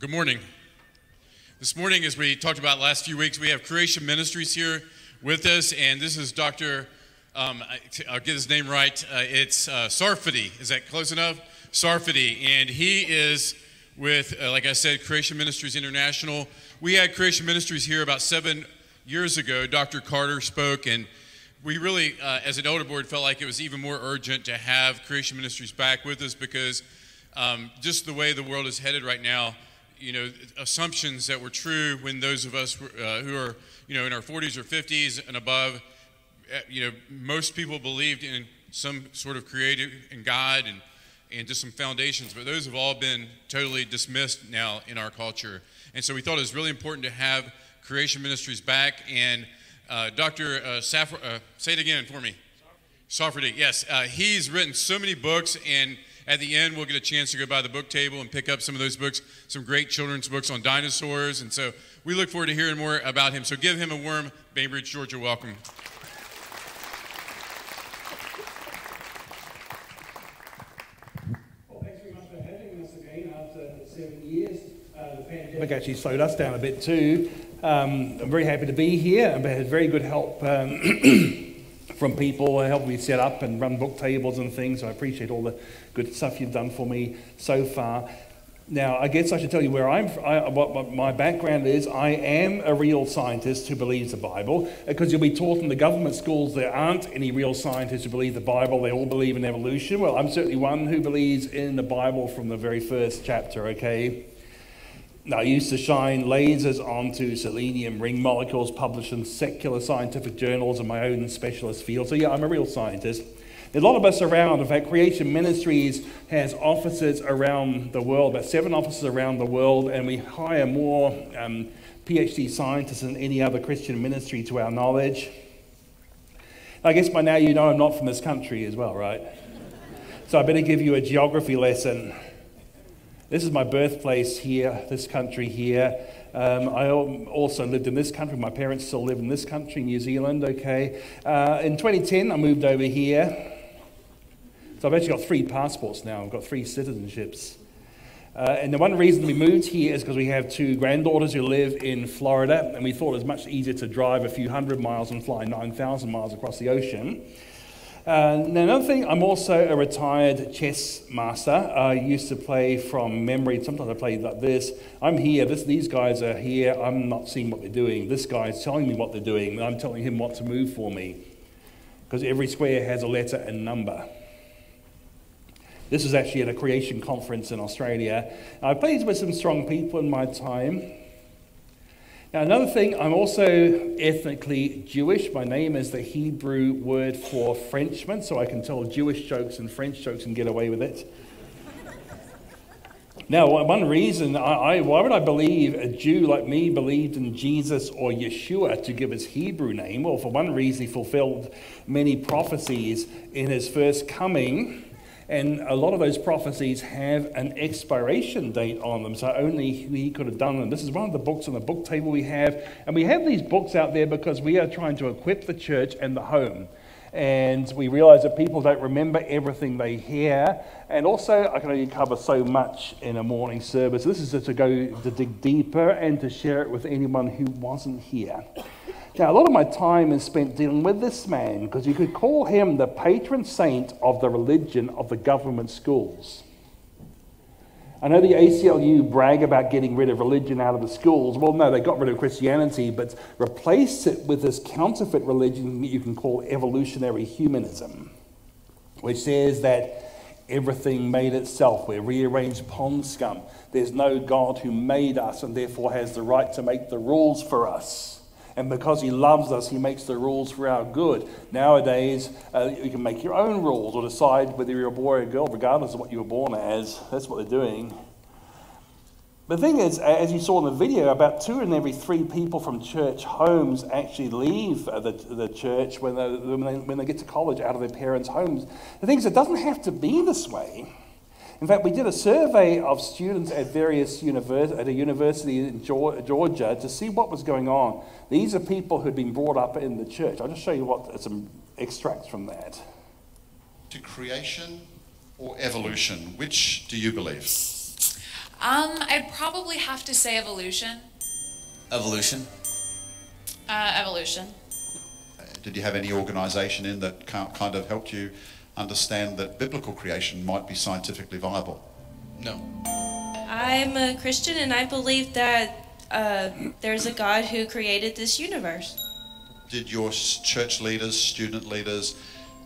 Good morning. This morning, as we talked about last few weeks, we have Creation Ministries here with us, and this is Dr. Um, I'll get his name right. Uh, it's uh, Sarfati. Is that close enough? Sarfati. And he is with, uh, like I said, Creation Ministries International. We had Creation Ministries here about seven years ago. Dr. Carter spoke, and we really, uh, as an elder board, felt like it was even more urgent to have Creation Ministries back with us because um, just the way the world is headed right now, you know, assumptions that were true when those of us uh, who are, you know, in our 40s or 50s and above, uh, you know, most people believed in some sort of creator and God and, and just some foundations, but those have all been totally dismissed now in our culture. And so we thought it was really important to have Creation Ministries back. And uh, Dr. Uh, uh, say it again for me. Safferty, yes. Uh, he's written so many books and at the end, we'll get a chance to go by the book table and pick up some of those books, some great children's books on dinosaurs. And so we look forward to hearing more about him. So give him a warm Bainbridge, Georgia welcome. pandemic actually slowed us down a bit too. Um, I'm very happy to be here. I've had very good help um, from people helping me set up and run book tables and things. So I appreciate all the good stuff you've done for me so far. Now, I guess I should tell you where I'm, I, what my background is. I am a real scientist who believes the Bible, uh, because you'll be taught in the government schools there aren't any real scientists who believe the Bible. They all believe in evolution. Well, I'm certainly one who believes in the Bible from the very first chapter, okay? I used to shine lasers onto selenium ring molecules published in secular scientific journals in my own specialist field. So, yeah, I'm a real scientist. There's a lot of us around. In fact, Creation Ministries has offices around the world, about seven offices around the world, and we hire more um, PhD scientists than any other Christian ministry to our knowledge. I guess by now you know I'm not from this country as well, right? So I better give you a geography lesson. This is my birthplace here, this country here. Um, I also lived in this country. My parents still live in this country, New Zealand, okay. Uh, in 2010, I moved over here. So I've actually got three passports now. I've got three citizenships. Uh, and the one reason we moved here is because we have two granddaughters who live in Florida, and we thought it was much easier to drive a few hundred miles and fly 9,000 miles across the ocean. Uh, now, another thing, I'm also a retired chess master. I used to play from memory. Sometimes I play like this. I'm here. This, these guys are here. I'm not seeing what they're doing. This guy's telling me what they're doing. I'm telling him what to move for me. Because every square has a letter and number. This was actually at a creation conference in Australia. I played with some strong people in my time. Now, another thing, I'm also ethnically Jewish. My name is the Hebrew word for Frenchman, so I can tell Jewish jokes and French jokes and get away with it. now, one reason, I, I, why would I believe a Jew like me believed in Jesus or Yeshua to give his Hebrew name? Well, for one reason, he fulfilled many prophecies in his first coming and a lot of those prophecies have an expiration date on them, so only he could have done them. This is one of the books on the book table we have. And we have these books out there because we are trying to equip the church and the home. And we realize that people don't remember everything they hear. And also, I can only cover so much in a morning service. This is to go to dig deeper and to share it with anyone who wasn't here. Now, a lot of my time is spent dealing with this man because you could call him the patron saint of the religion of the government schools. I know the ACLU brag about getting rid of religion out of the schools. Well, no, they got rid of Christianity, but replaced it with this counterfeit religion that you can call evolutionary humanism, which says that everything made itself. We're rearranged pond scum. There's no God who made us and therefore has the right to make the rules for us. And because he loves us, he makes the rules for our good. Nowadays, uh, you can make your own rules or decide whether you're a boy or a girl, regardless of what you were born as. That's what they're doing. The thing is, as you saw in the video, about two in every three people from church homes actually leave the, the church when they, when, they, when they get to college out of their parents' homes. The thing is, it doesn't have to be this way. In fact, we did a survey of students at various univers- at a university in Georgia to see what was going on. These are people who'd been brought up in the church. I'll just show you what some extracts from that. To creation or evolution, which do you believe? Um, I'd probably have to say evolution. Evolution. Uh, evolution. Did you have any organisation in that kind of helped you understand that biblical creation might be scientifically viable? No. I'm a Christian and I believe that uh, there's a God who created this universe. Did your church leaders, student leaders,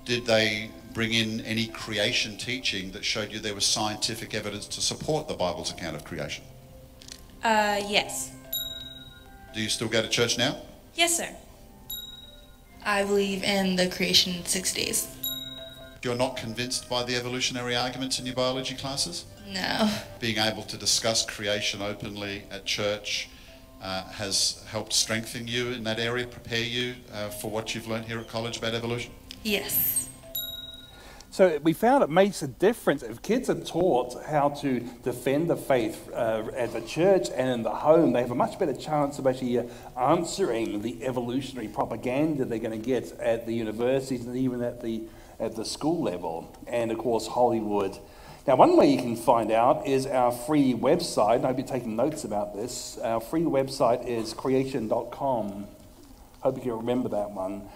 did they bring in any creation teaching that showed you there was scientific evidence to support the Bible's account of creation? Uh, yes. Do you still go to church now? Yes, sir. I believe in the creation in six days. You're not convinced by the evolutionary arguments in your biology classes? No. Being able to discuss creation openly at church uh, has helped strengthen you in that area, prepare you uh, for what you've learned here at college about evolution? Yes. So we found it makes a difference if kids are taught how to defend the faith uh, at the church and in the home. They have a much better chance of actually uh, answering the evolutionary propaganda they're going to get at the universities and even at the at the school level, and of course Hollywood. Now, one way you can find out is our free website. and I'll be taking notes about this. Our free website is creation.com. Hope you can remember that one.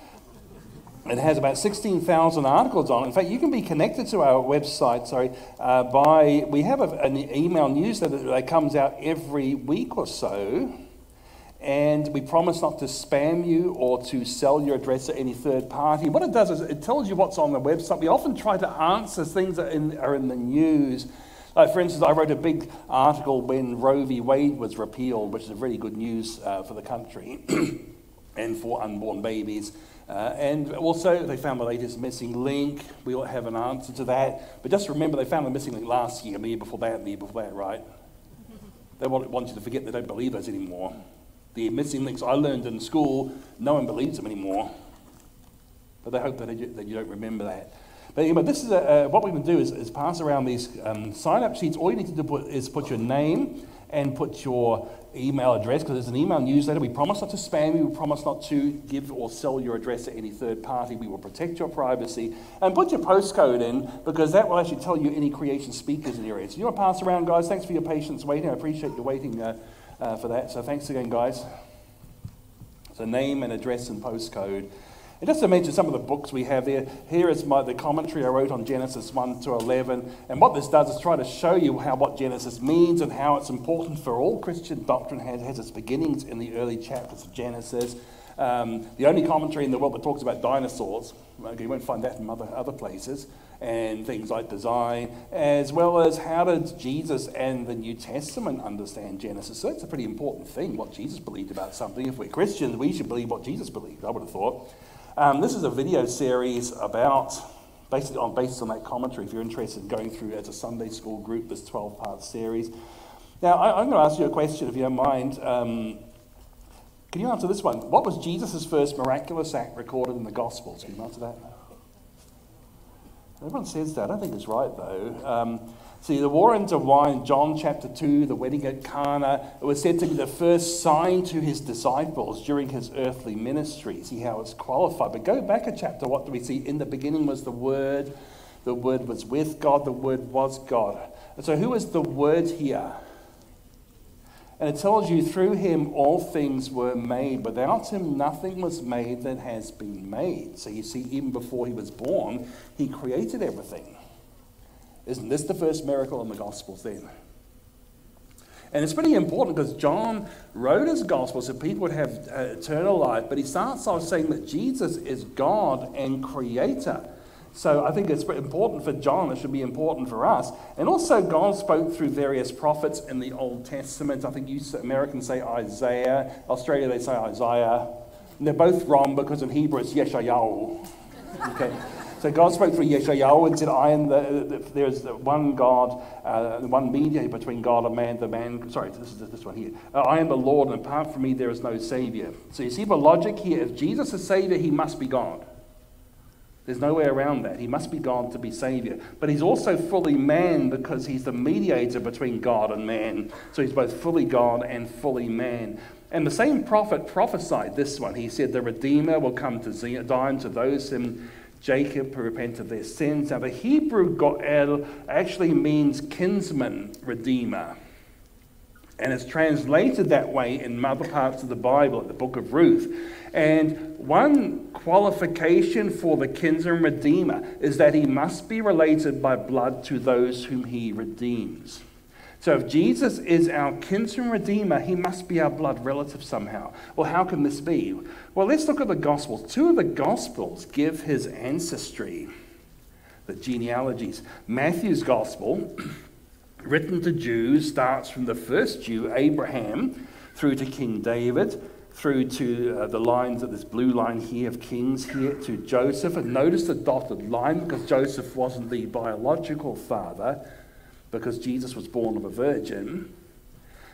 It has about 16,000 articles on it. In fact, you can be connected to our website, sorry, uh, by, we have a, an email newsletter that comes out every week or so. And we promise not to spam you or to sell your address to any third party. What it does is it tells you what's on the website. We often try to answer things that are in, are in the news. Like, for instance, I wrote a big article when Roe v. Wade was repealed, which is really good news uh, for the country and for unborn babies. Uh, and also, they found the latest missing link. We will have an answer to that. But just remember, they found the missing link last year, the year before that, the year before that, right? They want, want you to forget they don't believe us anymore. The missing links I learned in school, no one believes them anymore. But they hope that you, that you don't remember that. But anyway, this is a, uh, what we can do is, is pass around these um, sign-up sheets. All you need to do put, is put your name and put your email address because it's an email newsletter. We promise not to spam you. We promise not to give or sell your address to any third party. We will protect your privacy. And put your postcode in because that will actually tell you any creation speakers in the area. So you want to pass around, guys? Thanks for your patience waiting. I appreciate you waiting uh, uh, for that. So thanks again, guys. So name and address and postcode. And just to mention some of the books we have there, here is my, the commentary I wrote on Genesis 1 to 11. And what this does is try to show you how what Genesis means and how it's important for all Christian doctrine has, has its beginnings in the early chapters of Genesis. Um, the only commentary in the world that talks about dinosaurs, okay, you won't find that in other, other places, and things like design, as well as how did Jesus and the New Testament understand Genesis. So that's a pretty important thing, what Jesus believed about something. If we're Christians, we should believe what Jesus believed, I would have thought. Um, this is a video series about, basically on, based on that commentary, if you're interested in going through as a Sunday school group, this 12 part series. Now, I, am going to ask you a question, if you don't mind. Um, can you answer this one? What was Jesus' first miraculous act recorded in the Gospels? Can you answer that? Everyone says that. I don't think it's right, though. Um, see, the water into wine, John chapter 2, the wedding at Cana, it was said to be the first sign to his disciples during his earthly ministry. See how it's qualified. But go back a chapter. What do we see? In the beginning was the Word. The Word was with God. The Word was God. And so, who is the Word here? And it tells you through him all things were made. Without him, nothing was made that has been made. So you see, even before he was born, he created everything. Isn't this the first miracle in the Gospels then? And it's pretty important because John wrote his Gospel so people would have uh, eternal life, but he starts off saying that Jesus is God and Creator. So I think it's important for John, it should be important for us. And also, God spoke through various prophets in the Old Testament. I think you Americans say Isaiah, Australia they say Isaiah. And they're both wrong because in Hebrew it's Yeshayahu. Okay. So God spoke through Yeshayahu and said, I am the, the there's one God, uh, one mediator between God and man, the man, sorry, this is this one here. Uh, I am the Lord, and apart from me there is no Savior. So you see the logic here. If Jesus is Savior, he must be God. There's no way around that. He must be God to be Savior. But he's also fully man because he's the mediator between God and man. So he's both fully God and fully man. And the same prophet prophesied this one. He said, The Redeemer will come to Zion to those in Jacob who repent of their sins. Now, the Hebrew Goel actually means kinsman redeemer. And it's translated that way in other parts of the Bible, the book of Ruth. And one qualification for the kinsman redeemer is that he must be related by blood to those whom he redeems. So if Jesus is our kinsman redeemer, he must be our blood relative somehow. Well, how can this be? Well, let's look at the Gospels. Two of the Gospels give his ancestry, the genealogies. Matthew's Gospel, written to Jews, starts from the first Jew, Abraham, through to King David, through to uh, the lines of this blue line here of kings here to Joseph. And notice the dotted line because Joseph wasn't the biological father because Jesus was born of a virgin.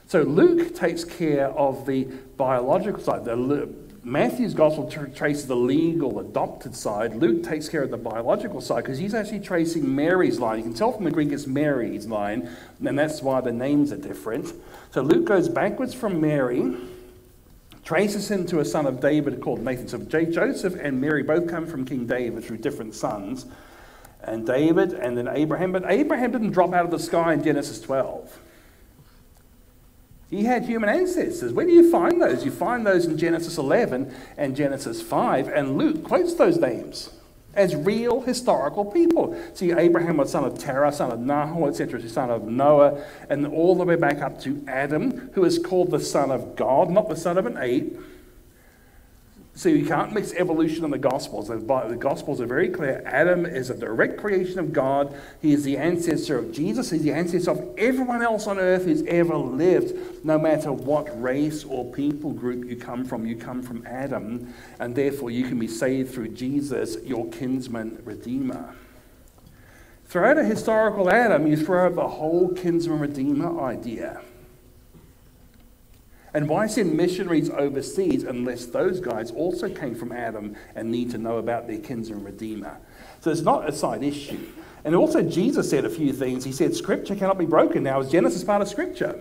So Luke takes care of the biological side. The, Matthew's gospel tra- traces the legal, adopted side. Luke takes care of the biological side because he's actually tracing Mary's line. You can tell from the Greek it's Mary's line, and that's why the names are different. So Luke goes backwards from Mary, traces him to a son of David called Nathan. So Joseph and Mary both come from King David through different sons and David and then Abraham. But Abraham didn't drop out of the sky in Genesis 12. He had human ancestors. Where do you find those? You find those in Genesis 11 and Genesis 5, and Luke quotes those names as real historical people. See, Abraham was son of Terah, son of Nahor, etc., son of Noah, and all the way back up to Adam, who is called the son of God, not the son of an ape. So you can't mix evolution and the Gospels. The Gospels are very clear. Adam is a direct creation of God. He is the ancestor of Jesus. He's the ancestor of everyone else on earth who's ever lived, no matter what race or people group you come from. You come from Adam, and therefore you can be saved through Jesus, your kinsman redeemer. Throw out a historical Adam, you throw out the whole kinsman redeemer idea. And why send missionaries overseas unless those guys also came from Adam and need to know about their kinsman redeemer? So it's not a side issue. And also, Jesus said a few things. He said, Scripture cannot be broken. Now, is Genesis part of Scripture?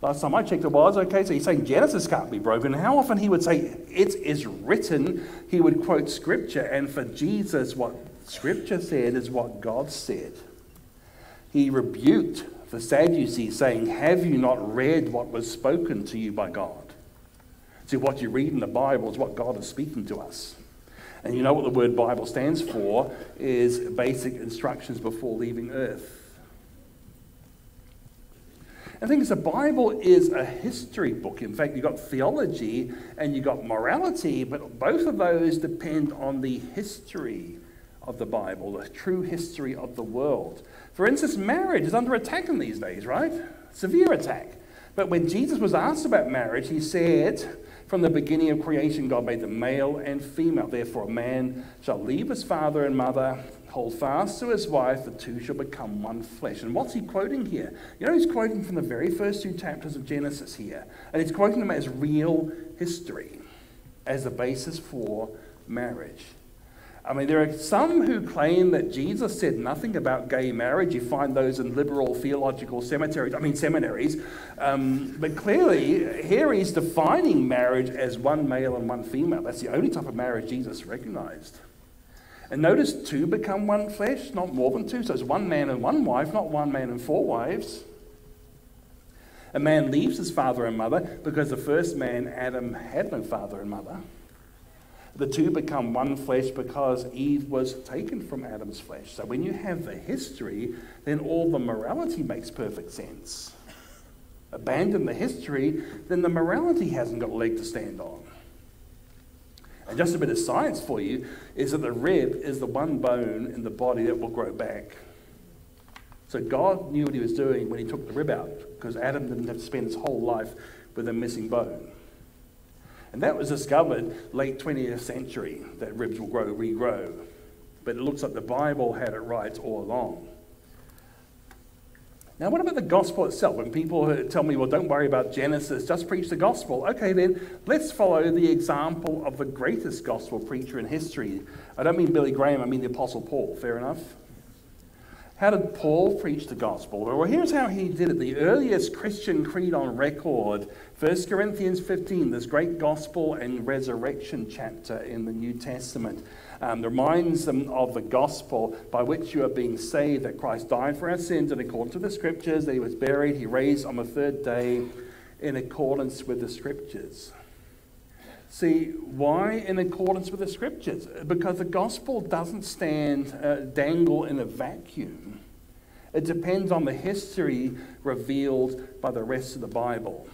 Last time I checked, it was okay. So he's saying Genesis can't be broken. How often he would say, It is written, he would quote Scripture. And for Jesus, what Scripture said is what God said. He rebuked the Sadducees, saying, Have you not read what was spoken to you by God? See, what you read in the Bible is what God is speaking to us. And you know what the word Bible stands for is basic instructions before leaving earth. I think the Bible is a history book. In fact, you've got theology and you've got morality, but both of those depend on the history of the Bible, the true history of the world. For instance, marriage is under attack in these days, right? Severe attack. But when Jesus was asked about marriage, he said, From the beginning of creation, God made them male and female. Therefore, a man shall leave his father and mother, hold fast to his wife, the two shall become one flesh. And what's he quoting here? You know, he's quoting from the very first two chapters of Genesis here. And he's quoting them as real history, as the basis for marriage. I mean, there are some who claim that Jesus said nothing about gay marriage. You find those in liberal theological cemeteries, I mean, seminaries. Um, but clearly, here he's defining marriage as one male and one female. That's the only type of marriage Jesus recognized. And notice two become one flesh, not more than two. So it's one man and one wife, not one man and four wives. A man leaves his father and mother because the first man, Adam, had no father and mother. The two become one flesh because Eve was taken from Adam's flesh. So when you have the history, then all the morality makes perfect sense. Abandon the history, then the morality hasn't got a leg to stand on. And just a bit of science for you is that the rib is the one bone in the body that will grow back. So God knew what he was doing when he took the rib out, because Adam didn't have to spend his whole life with a missing bone. And that was discovered late 20th century, that ribs will grow, regrow. But it looks like the Bible had it right all along. Now, what about the gospel itself? When people tell me, well, don't worry about Genesis, just preach the gospel. Okay, then let's follow the example of the greatest gospel preacher in history. I don't mean Billy Graham, I mean the Apostle Paul. Fair enough? How did Paul preach the gospel? Well, here's how he did it. The earliest Christian creed on record, 1 Corinthians 15, this great gospel and resurrection chapter in the New Testament. Um, reminds them of the gospel by which you are being saved, that Christ died for our sins in accordance with the scriptures, that he was buried, he raised on the third day in accordance with the scriptures. See, why in accordance with the scriptures? Because the gospel doesn't stand, uh, dangle in a vacuum. It depends on the history revealed by the rest of the Bible.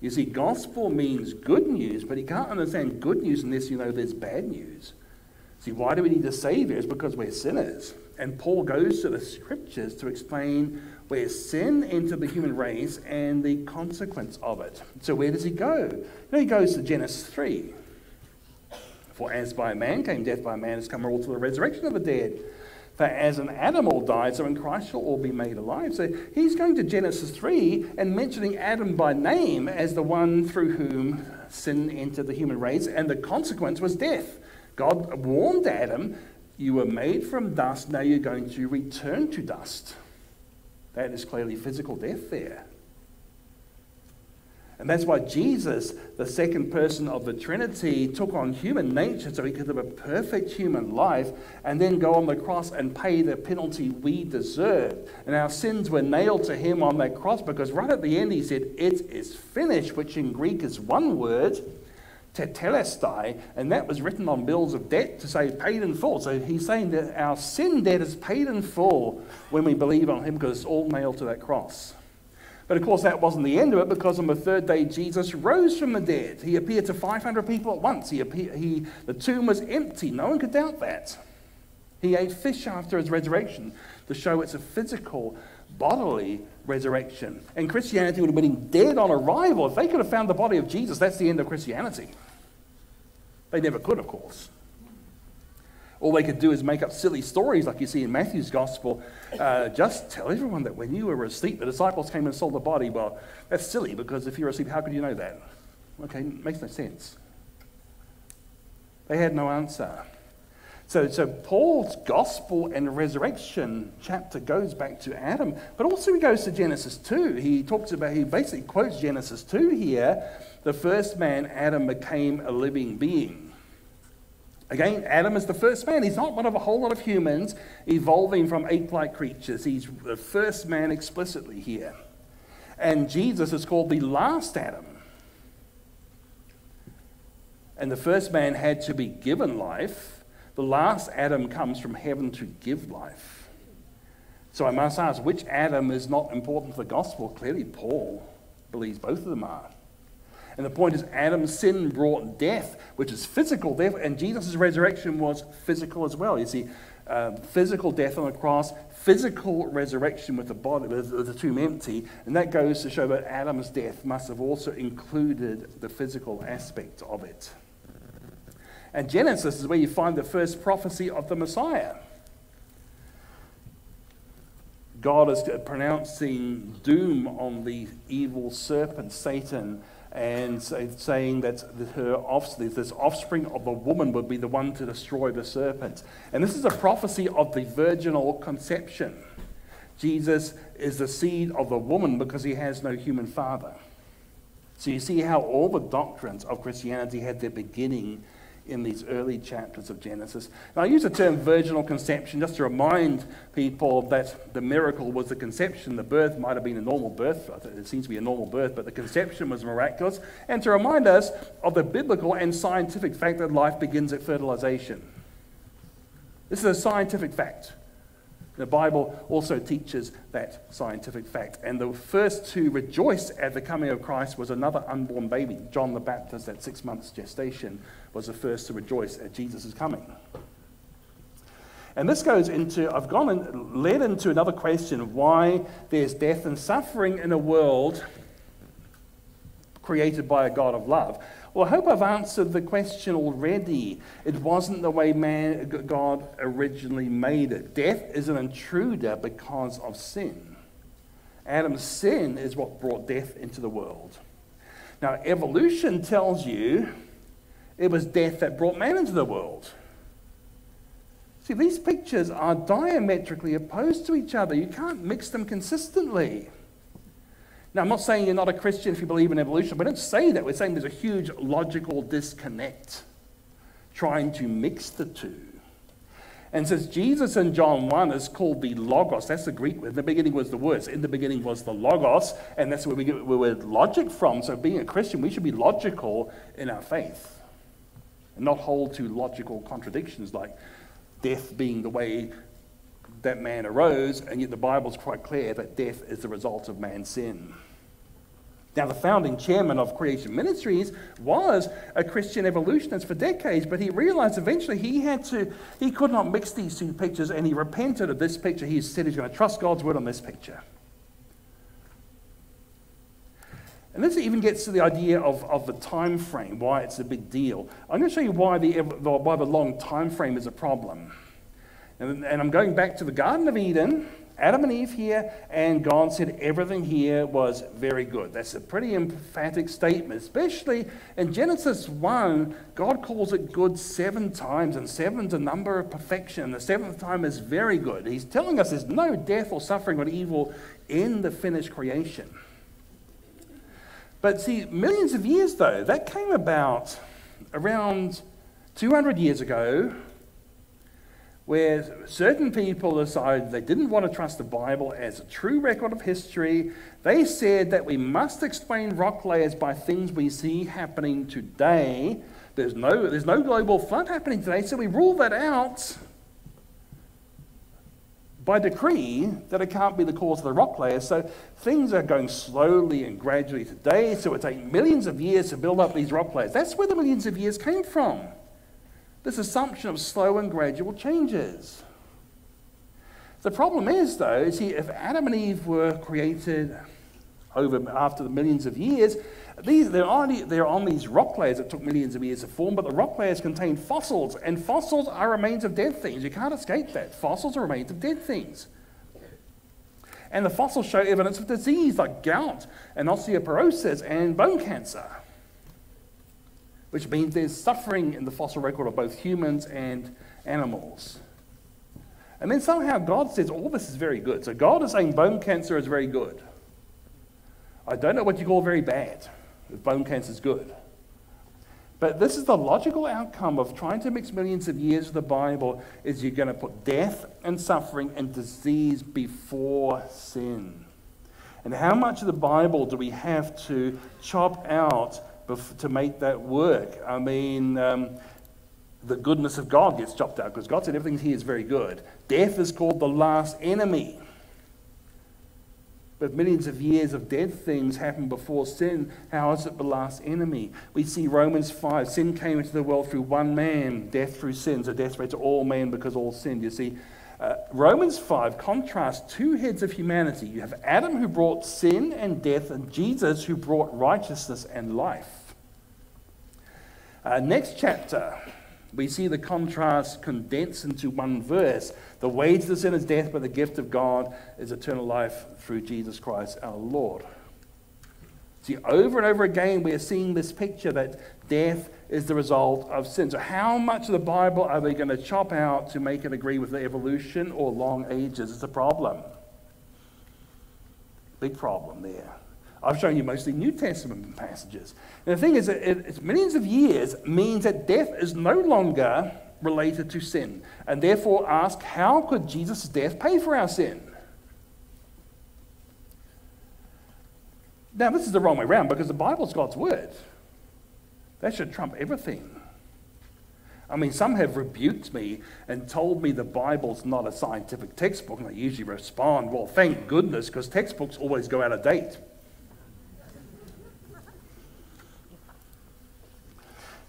You see, gospel means good news, but you can't understand good news unless you know there's bad news. See, why do we need a Savior? It's because we're sinners. And Paul goes to the scriptures to explain where sin entered the human race and the consequence of it. So, where does he go? You know, he goes to Genesis 3. For as by man came death, by man has come also the resurrection of the dead. For as an Adam all died, so in Christ shall all be made alive. So he's going to Genesis 3 and mentioning Adam by name as the one through whom sin entered the human race, and the consequence was death. God warned Adam, You were made from dust, now you're going to return to dust. That is clearly physical death there. And that's why Jesus, the second person of the Trinity, took on human nature so he could live a perfect human life and then go on the cross and pay the penalty we deserved. And our sins were nailed to him on that cross because right at the end he said, It is finished, which in Greek is one word, tetelestai, and that was written on bills of debt to say paid in full. So he's saying that our sin debt is paid in full when we believe on him because it's all nailed to that cross. But of course, that wasn't the end of it because on the third day, Jesus rose from the dead. He appeared to 500 people at once. He, appeared, he the tomb was empty. No one could doubt that. He ate fish after his resurrection to show it's a physical, bodily resurrection. And Christianity would have been dead on arrival. If they could have found the body of Jesus, that's the end of Christianity. They never could, of course. All they could do is make up silly stories like you see in Matthew's gospel. Uh, just tell everyone that when you were asleep, the disciples came and sold the body. Well, that's silly because if you're asleep, how could you know that? Okay, makes no sense. They had no answer. So, so Paul's gospel and resurrection chapter goes back to Adam, but also he goes to Genesis 2. He talks about, he basically quotes Genesis 2 here. The first man, Adam, became a living being. Again, Adam is the first man. He's not one of a whole lot of humans evolving from ape like creatures. He's the first man explicitly here. And Jesus is called the last Adam. And the first man had to be given life. The last Adam comes from heaven to give life. So I must ask, which Adam is not important for the gospel? Clearly, Paul believes both of them are. And the point is, Adam's sin brought death, which is physical death, and Jesus' resurrection was physical as well. You see, uh, physical death on the cross, physical resurrection with the body, with the tomb empty, and that goes to show that Adam's death must have also included the physical aspect of it. And Genesis is where you find the first prophecy of the Messiah. God is pronouncing doom on the evil serpent, Satan, and saying that her offspring, this offspring of the woman would be the one to destroy the serpent. And this is a prophecy of the virginal conception. Jesus is the seed of the woman because he has no human father. So you see how all the doctrines of Christianity had their beginning in these early chapters of Genesis. Now, I use the term virginal conception just to remind people that the miracle was the conception. The birth might have been a normal birth. It seems to be a normal birth, but the conception was miraculous. And to remind us of the biblical and scientific fact that life begins at fertilization. This is a scientific fact. The Bible also teaches that scientific fact. And the first to rejoice at the coming of Christ was another unborn baby. John the Baptist, at six months gestation, was the first to rejoice at Jesus' coming. And this goes into, I've gone and led into another question why there's death and suffering in a world created by a God of love. Well, I hope I've answered the question already. It wasn't the way man, God originally made it. Death is an intruder because of sin. Adam's sin is what brought death into the world. Now, evolution tells you it was death that brought man into the world. See, these pictures are diametrically opposed to each other. You can't mix them consistently. Now, I'm not saying you're not a Christian if you believe in evolution. We don't say that. We're saying there's a huge logical disconnect. trying to mix the two. And since Jesus in John 1 is called the Logos, that's the Greek word. In the beginning was the words. In the beginning was the Logos, and that's where we get word logic from. So, being a Christian, we should be logical in our faith and not hold to logical contradictions like death being the way that man arose, and yet the Bible's quite clear that death is the result of man's sin. Now, the founding chairman of Creation Ministries was a Christian evolutionist for decades, but he realized eventually he had to, he could not mix these two pictures, and he repented of this picture. He said he's going to trust God's word on this picture. And this even gets to the idea of, of the time frame, why it's a big deal. I'm going to show you why the, why the long time frame is a problem. And, and I'm going back to the Garden of Eden Adam and Eve here, and God said everything here was very good. That's a pretty emphatic statement, especially in Genesis 1. God calls it good seven times, and seven's a number of perfection. The seventh time is very good. He's telling us there's no death or suffering or evil in the finished creation. But see, millions of years though, that came about around 200 years ago where certain people decided they didn't want to trust the Bible as a true record of history. They said that we must explain rock layers by things we see happening today. There's no, there's no global flood happening today, so we rule that out by decree that it can't be the cause of the rock layers. So things are going slowly and gradually today, so it takes millions of years to build up these rock layers. That's where the millions of years came from this assumption of slow and gradual changes. The problem is, though, is he, if Adam and Eve were created over after the millions of years, these, they're, on, they're on these rock layers that took millions of years to form, but the rock layers contain fossils, and fossils are remains of dead things. You can't escape that. Fossils are remains of dead things. And the fossils show evidence of disease like gout and osteoporosis and bone cancer which means there's suffering in the fossil record of both humans and animals. And then somehow God says all this is very good. So God is saying bone cancer is very good. I don't know what you call very bad, if bone cancer is good. But this is the logical outcome of trying to mix millions of years of the Bible is you're going to put death and suffering and disease before sin. And how much of the Bible do we have to chop out to make that work. I mean, um, the goodness of God gets chopped out because God said everything here is very good. Death is called the last enemy. But millions of years of dead things happened before sin. How is it the last enemy? We see Romans 5. Sin came into the world through one man, death through sin. So death spread to all men because all sinned. You see, uh, Romans 5 contrasts two heads of humanity. You have Adam who brought sin and death, and Jesus who brought righteousness and life. Uh, next chapter, we see the contrast condensed into one verse. The wages of sin is death, but the gift of God is eternal life through Jesus Christ our Lord. See, over and over again, we are seeing this picture that death is the result of sin. So, how much of the Bible are we going to chop out to make it agree with the evolution or long ages? It's a problem. Big problem there. I've shown you mostly New Testament passages. And the thing is, that it's millions of years means that death is no longer related to sin. And therefore, ask how could Jesus' death pay for our sin? Now, this is the wrong way around because the Bible's God's word. That should trump everything. I mean, some have rebuked me and told me the Bible's not a scientific textbook, and I usually respond, well, thank goodness, because textbooks always go out of date.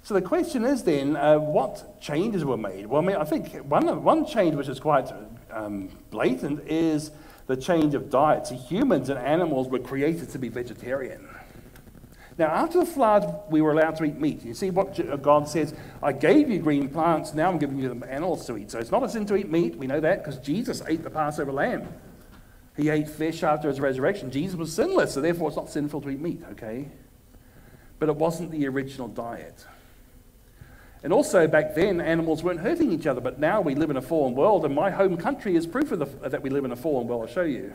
So the question is then, uh, what changes were made? Well, I mean, I think one, one change which is quite um, blatant is the change of diet. See, humans and animals were created to be vegetarian. Now, after the flood, we were allowed to eat meat. You see what uh, God says, I gave you green plants, now I'm giving you animals to eat. So it's not a sin to eat meat. We know that because Jesus ate the Passover lamb. He ate fish after his resurrection. Jesus was sinless, so therefore it's not sinful to eat meat, okay? But it wasn't the original diet. And also, back then, animals weren't hurting each other, but now we live in a fallen world, and my home country is proof of the, that we live in a fallen world. I'll show you.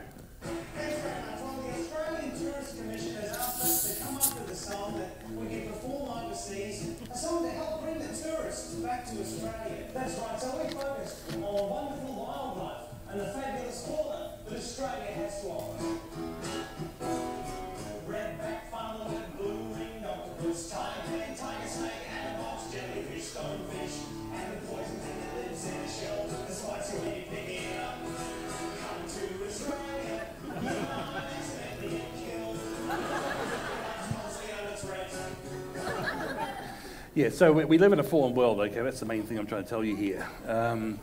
Yeah, so we, we live in a fallen world, okay? That's the main thing I'm trying to tell you here. Um,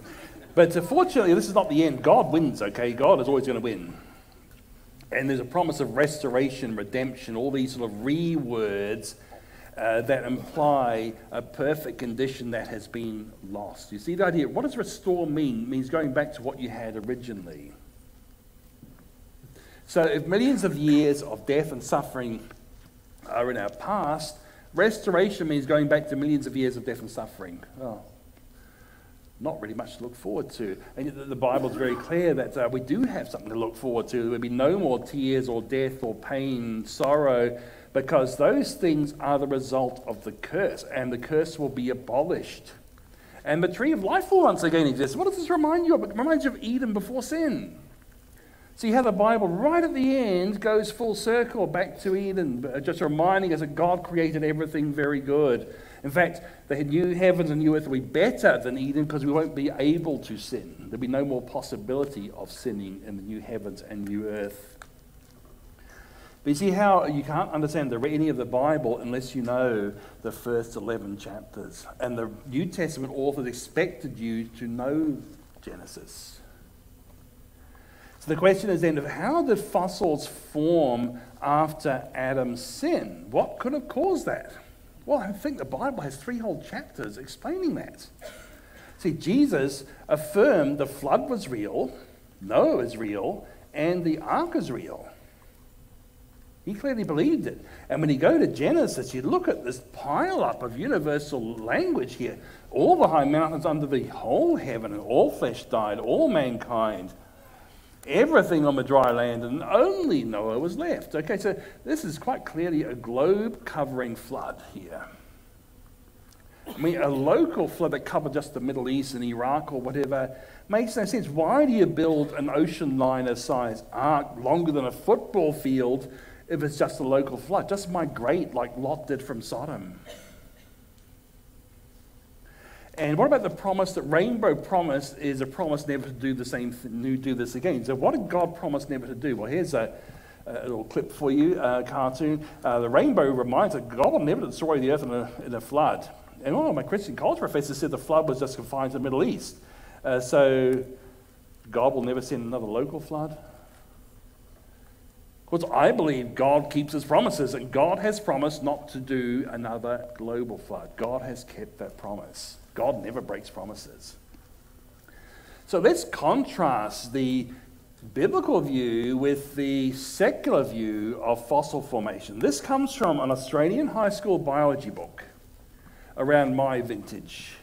but fortunately, this is not the end. God wins, okay? God is always going to win. And there's a promise of restoration, redemption, all these sort of re words uh, that imply a perfect condition that has been lost. You see the idea? What does restore mean? It means going back to what you had originally. So if millions of years of death and suffering are in our past, Restoration means going back to millions of years of death and suffering. Oh, not really much to look forward to. And the Bible is very clear that uh, we do have something to look forward to. There will be no more tears or death or pain, sorrow, because those things are the result of the curse, and the curse will be abolished. And the tree of life will once again exist. What does this remind you of? It reminds you of Eden before sin. See how the Bible, right at the end, goes full circle back to Eden, just reminding us that God created everything very good. In fact, the new heavens and new earth will be better than Eden because we won't be able to sin. There'll be no more possibility of sinning in the new heavens and new earth. But you see how you can't understand the, any of the Bible unless you know the first 11 chapters. And the New Testament authors expected you to know Genesis. So the question is then, of how did fossils form after Adam's sin? What could have caused that? Well, I think the Bible has three whole chapters explaining that. See, Jesus affirmed the flood was real, Noah is real, and the ark is real. He clearly believed it. And when you go to Genesis, you look at this pile up of universal language here. All the high mountains under the whole heaven, and all flesh died, all mankind everything on the dry land, and only Noah was left. Okay, so this is quite clearly a globe covering flood here. I mean, a local flood that covered just the Middle East and Iraq or whatever makes no sense. Why do you build an ocean liner size ark longer than a football field if it's just a local flood? Just migrate like Lot did from Sodom. And what about the promise that Rainbow promised is a promise never to do the same thing, do this again? So what did God promise never to do? Well, here's a, a little clip for you, a cartoon. Uh, the Rainbow reminds that God will never destroy the earth in a, in a flood. And one of my Christian college professors said the flood was just confined to the Middle East. Uh, so God will never send another local flood. Because I believe God keeps his promises, and God has promised not to do another global flood. God has kept that promise. God never breaks promises. So let's contrast the biblical view with the secular view of fossil formation. This comes from an Australian high school biology book around my vintage.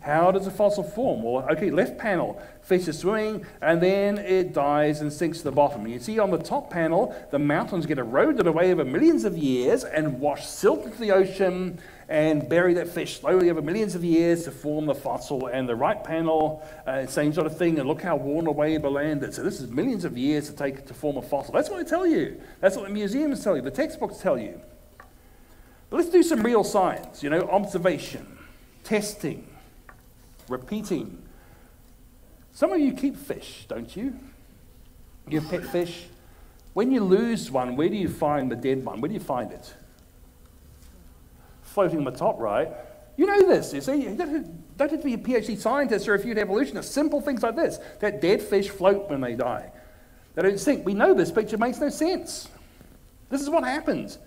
How does a fossil form? Well, okay, left panel, fish is swimming, and then it dies and sinks to the bottom. You see on the top panel, the mountains get eroded away over millions of years and wash silt into the ocean and bury that fish slowly over millions of years to form the fossil. And the right panel, uh, same sort of thing, and look how worn away the land is. So this is millions of years to take to form a fossil. That's what I tell you. That's what the museums tell you, the textbooks tell you. But let's do some real science, you know, observation, testing repeating. Some of you keep fish, don't you? You have pet fish. When you lose one, where do you find the dead one? Where do you find it? Floating on the top, right? You know this, you see. You don't have to be a PhD scientist or a few evolutionists. Simple things like this. That dead fish float when they die. They don't sink. We know this picture makes no sense. This is what happens.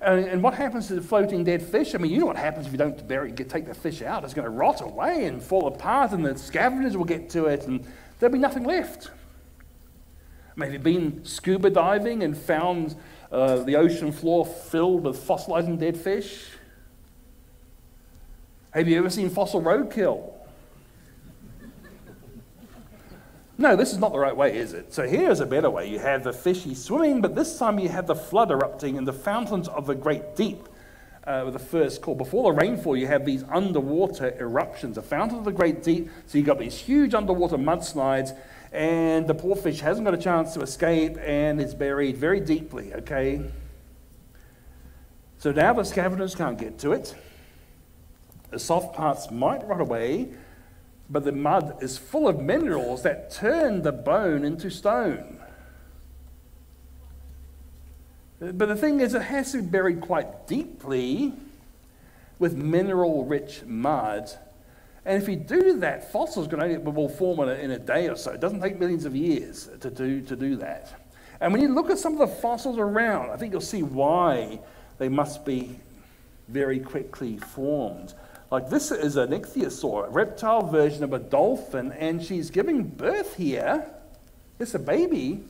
And, what happens to the floating dead fish? I mean, you know what happens if you don't bury, get, take the fish out? It's going to rot away and fall apart, and the scavengers will get to it, and there'll be nothing left. Maybe you've been scuba diving and found uh, the ocean floor filled with fossilizing dead fish? Have you ever seen fossil roadkill? No, this is not the right way, is it? So here's a better way. You have the fishy swimming, but this time you have the flood erupting in the fountains of the great deep. uh, with the first call. Before the rainfall, you have these underwater eruptions, a fountain of the great deep. So you've got these huge underwater mudslides, and the poor fish hasn't got a chance to escape and is buried very deeply, okay? So now the scavengers can't get to it. The soft parts might rot away, but the mud is full of minerals that turn the bone into stone. But the thing is, it has to be buried quite deeply with mineral rich mud. And if you do that, fossils will form in a, in a day or so. It doesn't take millions of years to do, to do that. And when you look at some of the fossils around, I think you'll see why they must be very quickly formed. Like this is an ichthyosaur, a reptile version of a dolphin, and she's giving birth here. It's a baby.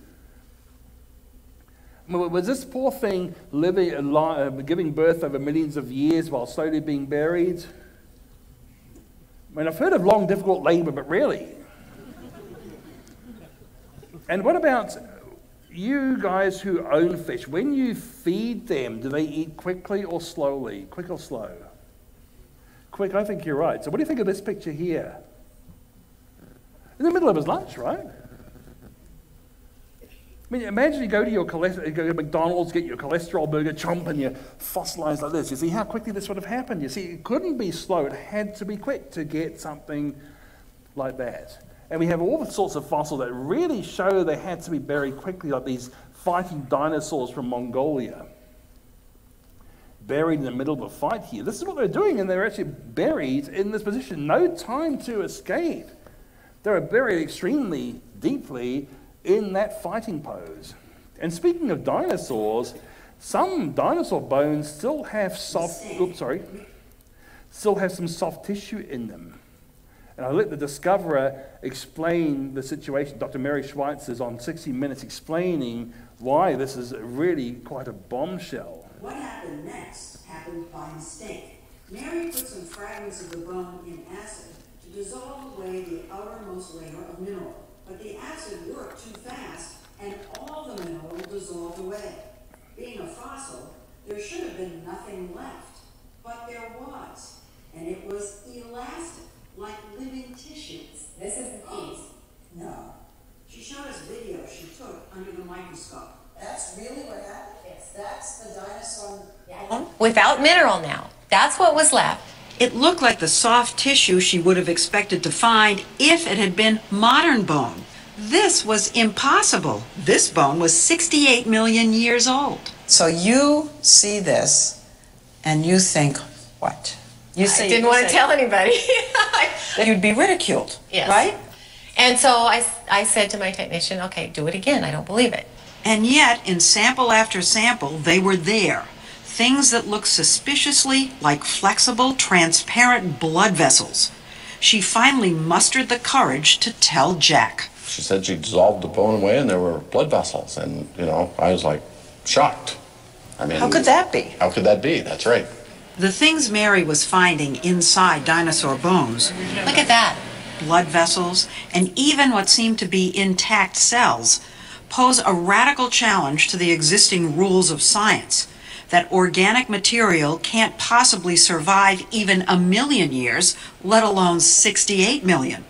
Was this poor thing living, uh, giving birth over millions of years while slowly being buried? I mean, I've heard of long, difficult labor, but really. and what about you guys who own fish? When you feed them, do they eat quickly or slowly? Quick or slow? Quick, I think you're right. So, what do you think of this picture here? In the middle of his lunch, right? I mean, imagine you go to your you go to McDonald's, get your cholesterol burger, chomp, and you fossilize like this. You see how quickly this would have happened? You see, it couldn't be slow. It had to be quick to get something like that. And we have all sorts of fossils that really show they had to be buried quickly, like these fighting dinosaurs from Mongolia buried in the middle of a fight here. This is what they're doing, and they're actually buried in this position. No time to escape. They're buried extremely deeply in that fighting pose. And speaking of dinosaurs, some dinosaur bones still have soft, oops, sorry, still have some soft tissue in them. And I let the discoverer explain the situation. Dr. Mary Schweitzer is on 60 Minutes explaining why this is really quite a bombshell. What happened next happened by mistake. Mary put some fragments of the bone in acid to dissolve away the outermost layer of mineral. But the acid worked too fast, and all the mineral dissolved away. Being a fossil, there should have been nothing left. But there was, and it was elastic, like living tissues. This is the oh, piece. No. She showed us video she took under the microscope. That's really what happened? Yes. That's the dinosaur. Without mineral now. That's what was left. It looked like the soft tissue she would have expected to find if it had been modern bone. This was impossible. This bone was 68 million years old. So you see this and you think, what? You say, I didn't want to tell anybody. you'd be ridiculed, yes. right? And so I, I said to my technician, okay, do it again. I don't believe it. And yet, in sample after sample, they were there. Things that looked suspiciously like flexible, transparent blood vessels. She finally mustered the courage to tell Jack. She said she dissolved the bone away and there were blood vessels. And, you know, I was like shocked. I mean, how could that be? How could that be? That's right. The things Mary was finding inside dinosaur bones. Look at that. Blood vessels, and even what seemed to be intact cells pose a radical challenge to the existing rules of science that organic material can't possibly survive even a million years, let alone 68 million.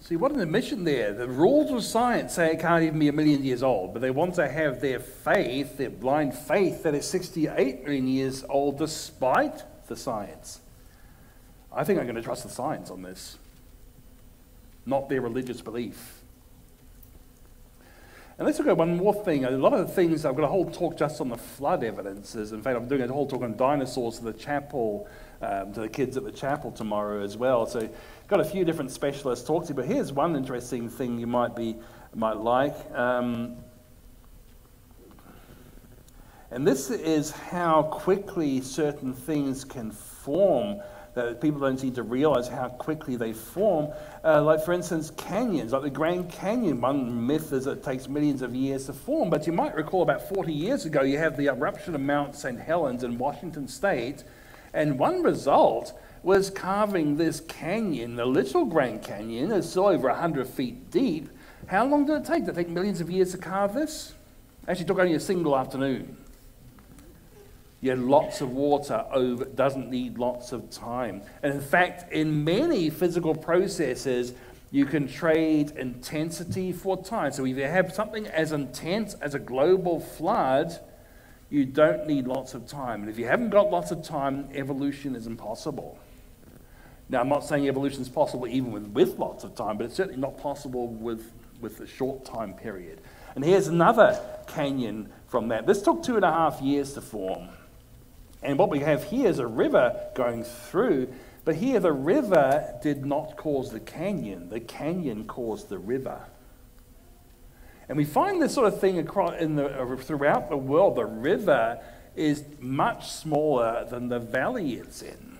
See, what an admission there. The rules of science say it can't even be a million years old, but they want to have their faith, their blind faith, that it's 68 million years old despite the science. I think I'm going to trust the science on this, not their religious belief. And let's look at one more thing. A lot of the things, I've got a whole talk just on the flood evidences. In fact, I'm doing a whole talk on dinosaurs to the chapel, um, to the kids at the chapel tomorrow as well. So, got a few different specialists talk to. But here's one interesting thing you might be might like. Um, and this is how quickly certain things can form that people don't seem to realize how quickly they form. Uh, like, for instance, canyons, like the Grand Canyon. One myth is it takes millions of years to form, but you might recall about 40 years ago, you have the eruption of Mount St. Helens in Washington state, and one result was carving this canyon, the little Grand Canyon, is still over 100 feet deep. How long did it take? Did it take millions of years to carve this? Actually, it took only a single afternoon. Yet lots of water over, doesn't need lots of time. And in fact, in many physical processes, you can trade intensity for time. So if you have something as intense as a global flood, you don't need lots of time. And if you haven't got lots of time, evolution is impossible. Now, I'm not saying evolution is possible even with, with lots of time, but it's certainly not possible with, with a short time period. And here's another canyon from that. This took two and a half years to form. And what we have here is a river going through, but here the river did not cause the canyon, the canyon caused the river. And we find this sort of thing across in the, uh, throughout the world. The river is much smaller than the valley it's in,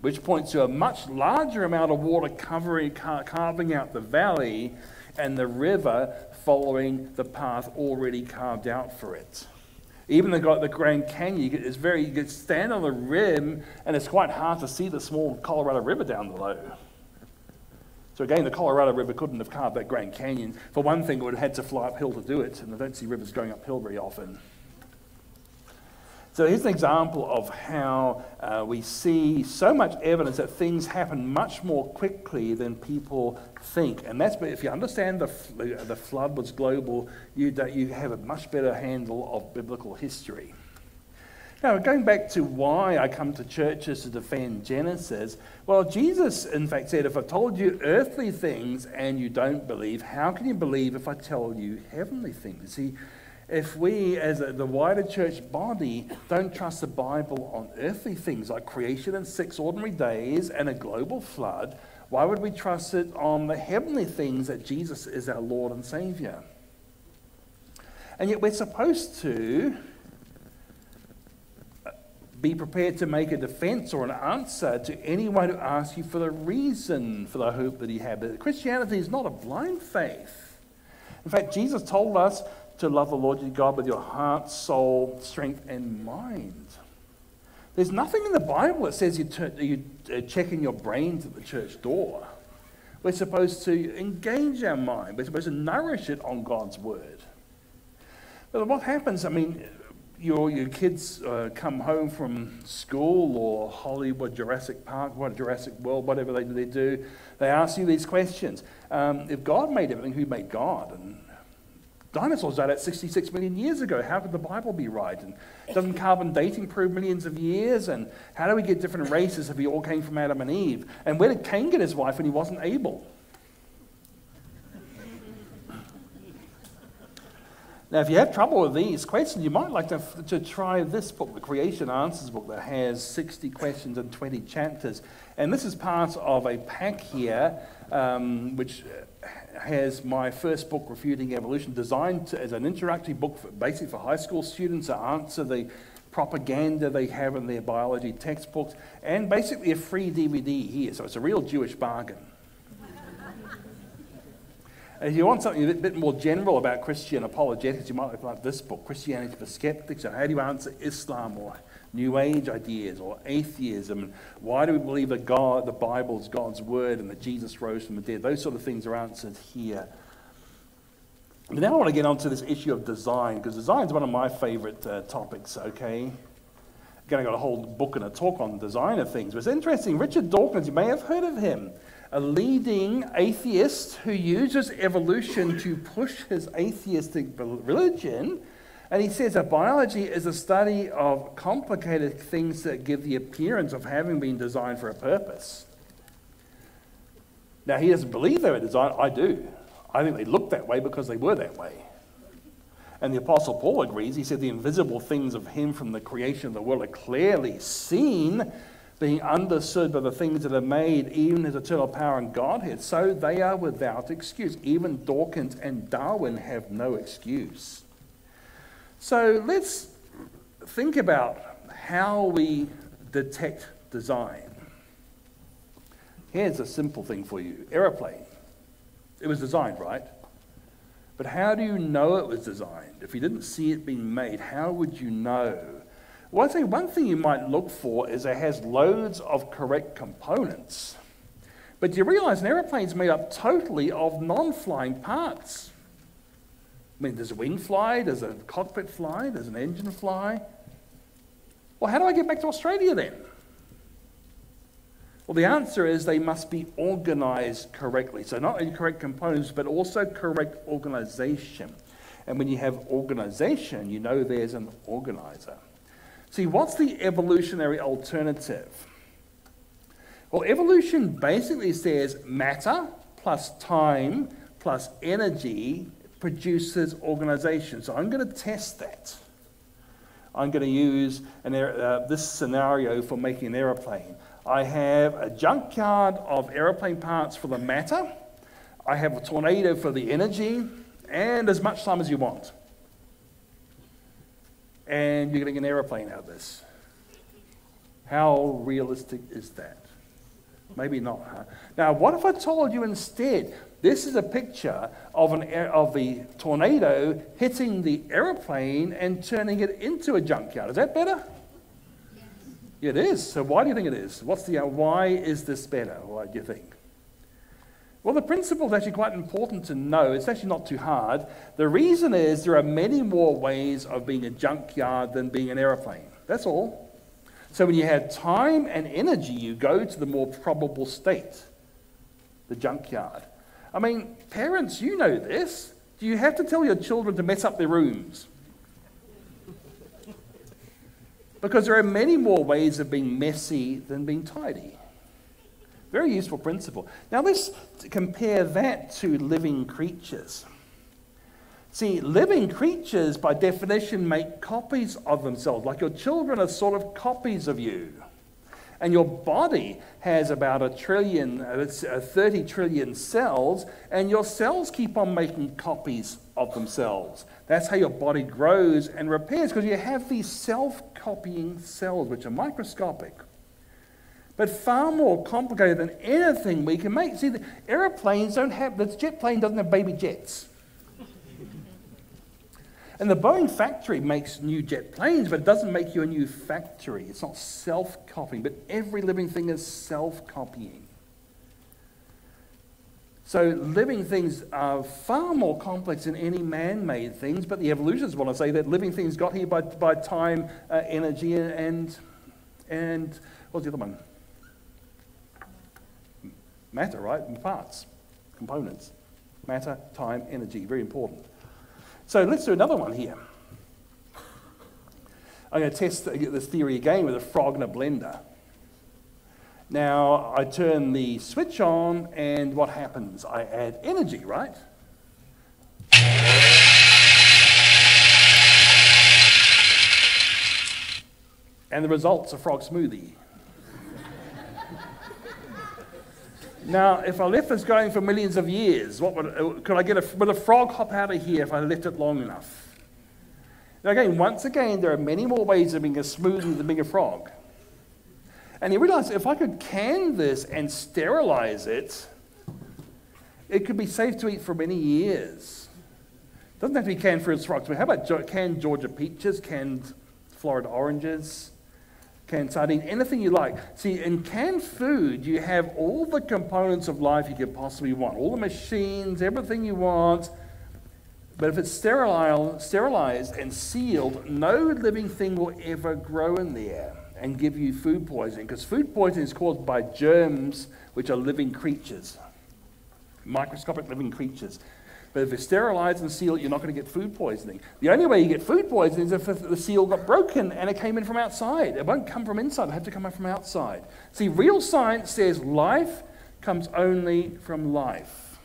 which points to a much larger amount of water covering, carving out the valley and the river following the path already carved out for it. Even the, got the Grand Canyon, it's very, you can stand on the rim and it's quite hard to see the small Colorado River down below. So again, the Colorado River couldn't have carved that Grand Canyon. For one thing, it would have had to fly uphill to do it, and I don't see rivers going uphill very often. So here's an example of how uh, we see so much evidence that things happen much more quickly than people think. And that's if you understand the, the flood was global, you, you have a much better handle of biblical history. Now, going back to why I come to churches to defend Genesis, well, Jesus, in fact, said, If I told you earthly things and you don't believe, how can you believe if I tell you heavenly things? See, if we, as a, the wider church body, don't trust the Bible on earthly things like creation in six ordinary days and a global flood, why would we trust it on the heavenly things that Jesus is our Lord and Savior? And yet we're supposed to uh, be prepared to make a defense or an answer to anyone who asks you for the reason for the hope that he had. Christianity is not a blind faith. In fact, Jesus told us to love the Lord your God with your heart, soul, strength, and mind. There's nothing in the Bible that says you, you uh, check in your brains at the church door. We're supposed to engage our mind. We're supposed to nourish it on God's word. But what happens, I mean, your, your kids uh, come home from school or Hollywood, Jurassic Park, what Jurassic World, whatever they, they do, they ask you these questions. Um, if God made everything, who made God? And Dinosaurs died out 66 million years ago. How could the Bible be right? And doesn't carbon dating prove millions of years? And how do we get different races if we all came from Adam and Eve? And where did Cain get his wife when he wasn't able? Now, if you have trouble with these questions, you might like to, to try this book, the Creation Answers book, that has 60 questions and 20 chapters. And this is part of a pack here, um, which has my first book, Refuting Evolution, designed to, as an interactive book, for, basically for high school students to answer the propaganda they have in their biology textbooks, and basically a free DVD here. So it's a real Jewish bargain. and if you want something a bit, bit, more general about Christian apologetics, you might like this book, Christianity for Skeptics, or how do you answer Islam or New Age ideas or atheism. And Why do we believe that God, the Bible is God's word and that Jesus rose from the dead? Those sort of things are answered here. But now I want to get on to this issue of design, because design is one of my favorite uh, topics, okay? Again, I've got a whole book and a talk on design of things. But it's interesting. Richard Dawkins, you may have heard of him, a leading atheist who uses evolution to push his atheistic religion and he says that biology is a study of complicated things that give the appearance of having been designed for a purpose. Now, he doesn't believe they were designed. I do. I think they look that way because they were that way. And the Apostle Paul agrees. He said, The invisible things of him from the creation of the world are clearly seen, being understood by the things that are made, even his eternal power and Godhead. So they are without excuse. Even Dawkins and Darwin have no excuse. So let's think about how we detect design. Here's a simple thing for you aeroplane. It was designed, right? But how do you know it was designed? If you didn't see it being made, how would you know? Well, I think one thing you might look for is it has loads of correct components. But do you realize an aeroplane is made up totally of non flying parts. I mean, does a wing fly? Does a cockpit fly? Does an engine fly? Well, how do I get back to Australia then? Well, the answer is they must be organized correctly. So, not only correct components, but also correct organization. And when you have organization, you know there's an organizer. See, what's the evolutionary alternative? Well, evolution basically says matter plus time plus energy produces organization. So I'm going to test that. I'm going to use uh, this scenario for making an aeroplane. I have a junkyard of aeroplane parts for the matter. I have a tornado for the energy, and as much time as you want. And you're getting an aeroplane out of this. How realistic is that? Maybe not, huh? Now, what if I told you instead this is a picture of, an, of the tornado hitting the aeroplane and turning it into a junkyard? Is that better? It is. So why do you think it is? What's the, uh, why is this better? What do you think? Well, the principle is actually quite important to know. It's actually not too hard. The reason is there are many more ways of being a junkyard than being an aeroplane. That's all. So when you have time and energy, you go to the more probable state, the junkyard. I mean, parents, you know this. Do you have to tell your children to mess up their rooms? Because there are many more ways of being messy than being tidy. Very useful principle. Now let's compare that to living creatures. See, living creatures, by definition, make copies of themselves. Like your children are sort of copies of you. And your body has about a trillion, uh, 30 trillion cells, and your cells keep on making copies of themselves. That's how your body grows and repairs, because you have these self copying cells, which are microscopic. But far more complicated than anything we can make. See, the airplanes don't have, the jet plane doesn't have baby jets. And the Boeing factory makes new jet planes, but it doesn't make you a new factory. It's not self copying, but every living thing is self copying. So living things are far more complex than any man made things, but the evolutionists want to say that living things got here by, by time, uh, energy, and, and what's the other one? Matter, right? Parts, components. Matter, time, energy, very important. So let's do another one here. I'm going to test this theory again with a frog and a blender. Now, I turn the switch on, and what happens? I add energy, right? And the result's a frog smoothie. Now, if I left this going for millions of years, what would, uh, could I get a, would a frog hop out of here if I left it long enough? Now, again, once again, there are many more ways of being a smoothie than being a frog. And you realize if I could can this and sterilize it, it could be safe to eat for many years. Doesn't have to be canned fruits, frogs, but how about canned Georgia peaches, canned Florida oranges? Canned sardine, anything you like. See, in canned food, you have all the components of life you could possibly want, all the machines, everything you want. But if it's sterile, sterilized and sealed, no living thing will ever grow in there and give you food poisoning, because food poisoning is caused by germs, which are living creatures, microscopic living creatures. But if it's sterilized and sealed, you're not going to get food poisoning. The only way you get food poisoning is if the seal got broken and it came in from outside. It won't come from inside, it has to come in from outside. See, real science says life comes only from life.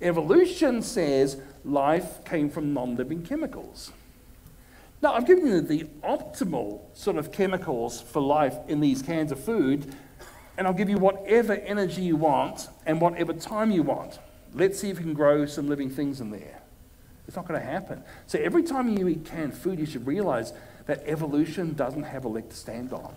Evolution says life came from non living chemicals. Now, I've given you the optimal sort of chemicals for life in these cans of food, and I'll give you whatever energy you want and whatever time you want. Let's see if we can grow some living things in there. It's not going to happen. So every time you eat canned food, you should realize that evolution doesn't have a leg to stand on.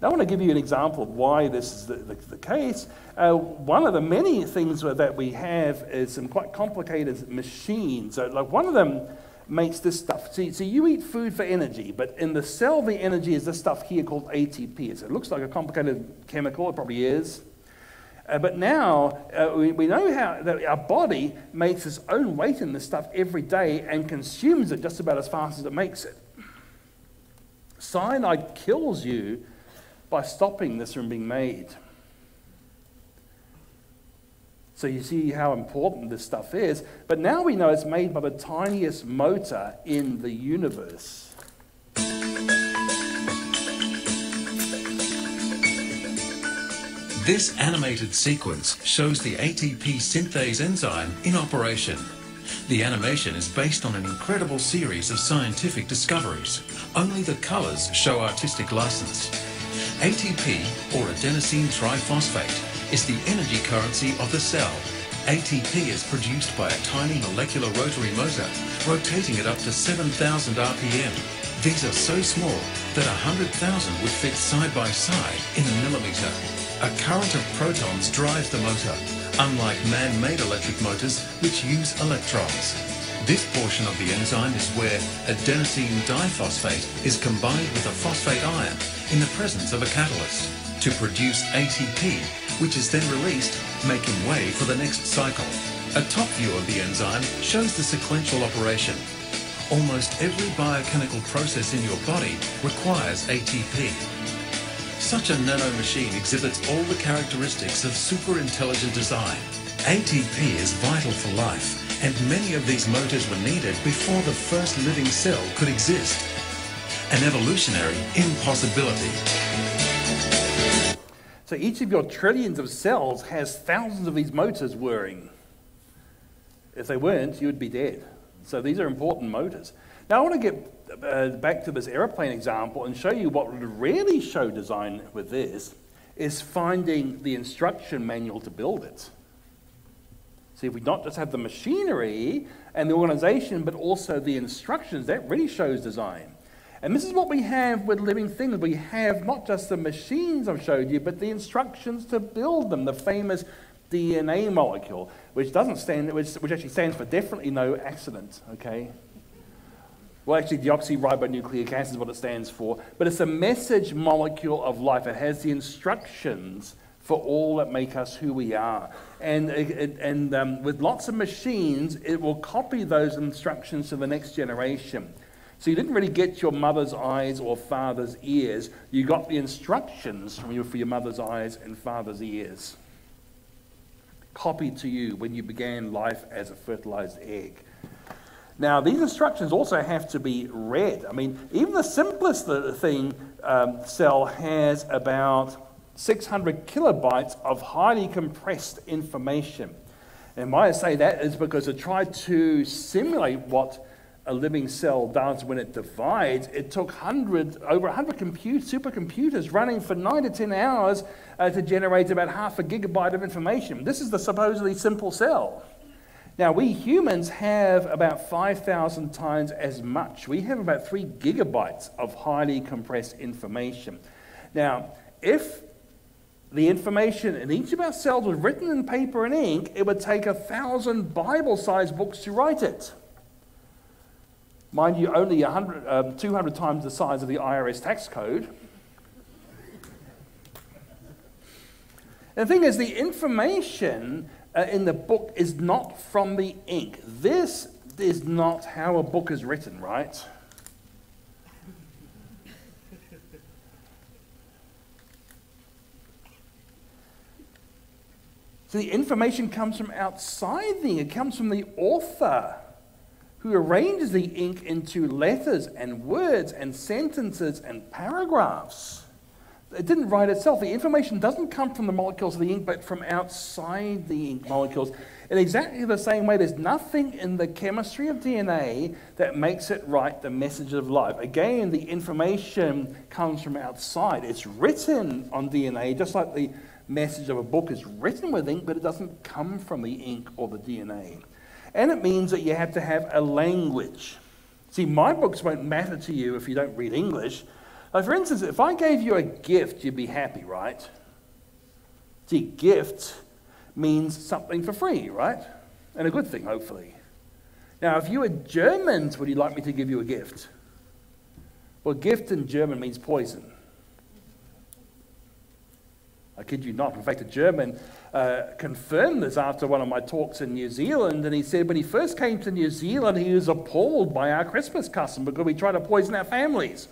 Now, I want to give you an example of why this is the, the, the case. Uh, one of the many things that we have is some quite complicated machines. So, like one of them makes this stuff. See, so you eat food for energy, but in the cell, the energy is this stuff here called ATP. So it looks like a complicated chemical, it probably is. Uh, but now uh, we, we know how that our body makes its own weight in this stuff every day and consumes it just about as fast as it makes it. Cyanide kills you by stopping this from being made. So you see how important this stuff is. But now we know it's made by the tiniest motor in the universe. This animated sequence shows the ATP synthase enzyme in operation. The animation is based on an incredible series of scientific discoveries. Only the colors show artistic license. ATP, or adenosine triphosphate, is the energy currency of the cell. ATP is produced by a tiny molecular rotary motor, rotating at up to 7,000 RPM. These are so small that 100,000 would fit side by side in a millimeter. A current of protons drives the motor, unlike man-made electric motors which use electrons. This portion of the enzyme is where adenosine diphosphate is combined with a phosphate ion in the presence of a catalyst to produce ATP, which is then released, making way for the next cycle. A top view of the enzyme shows the sequential operation. Almost every biochemical process in your body requires ATP. Such a nanomachine exhibits all the characteristics of super-intelligent design. ATP is vital for life, and many of these motors were needed before the first living cell could exist. An evolutionary impossibility. So each of your trillions of cells has thousands of these motors whirring. If they weren't, you would be dead. So these are important motors. Now I want to get uh, back to this aeroplane example and show you what would really show design with this is finding the instruction manual to build it. See, if we not just have the machinery and the organization, but also the instructions, that really shows design. And this is what we have with living things. We have not just the machines I've showed you, but the instructions to build them, the famous DNA molecule, which doesn't stand, which, which actually stands for definitely no accident, okay? Well, actually, deoxyribonucleic acid is what it stands for, but it's a message molecule of life. It has the instructions for all that make us who we are. And, it, and um, with lots of machines, it will copy those instructions to the next generation. So you didn't really get your mother's eyes or father's ears. You got the instructions from your, for your mother's eyes and father's ears. Copied to you when you began life as a fertilized egg. Now, these instructions also have to be read. I mean, even the simplest thing um, cell has about 600 kilobytes of highly compressed information. And why I say that is because I tried to simulate what a living cell does when it divides. It took 100, over 100 compute, supercomputers running for 9 to 10 hours uh, to generate about half a gigabyte of information. This is the supposedly simple cell. Now, we humans have about 5,000 times as much. We have about 3 gigabytes of highly compressed information. Now, if the information in each of our cells was written in paper and ink, it would take a thousand Bible sized books to write it. Mind you, only 100, um, 200 times the size of the IRS tax code. The thing is, the information Uh, in the book is not from the ink. This is not how a book is written, right? So the information comes from outside the ink. It comes from the author who arranges the ink into letters and words and sentences and paragraphs. It didn't write itself. The information doesn't come from the molecules of the ink, but from outside the ink molecules. In exactly the same way, there's nothing in the chemistry of DNA that makes it write the message of life. Again, the information comes from outside. It's written on DNA, just like the message of a book is written with ink, but it doesn't come from the ink or the DNA. And it means that you have to have a language. See, my books won't matter to you if you don't read English like for instance, if I gave you a gift, you'd be happy, right? See, gift means something for free, right? And a good thing, hopefully. Now, if you were Germans, would you like me to give you a gift? Well, gift in German means poison. I kid you not. In fact, a German uh, confirmed this after one of my talks in New Zealand, and he said when he first came to New Zealand, he was appalled by our Christmas custom because we try to poison our families.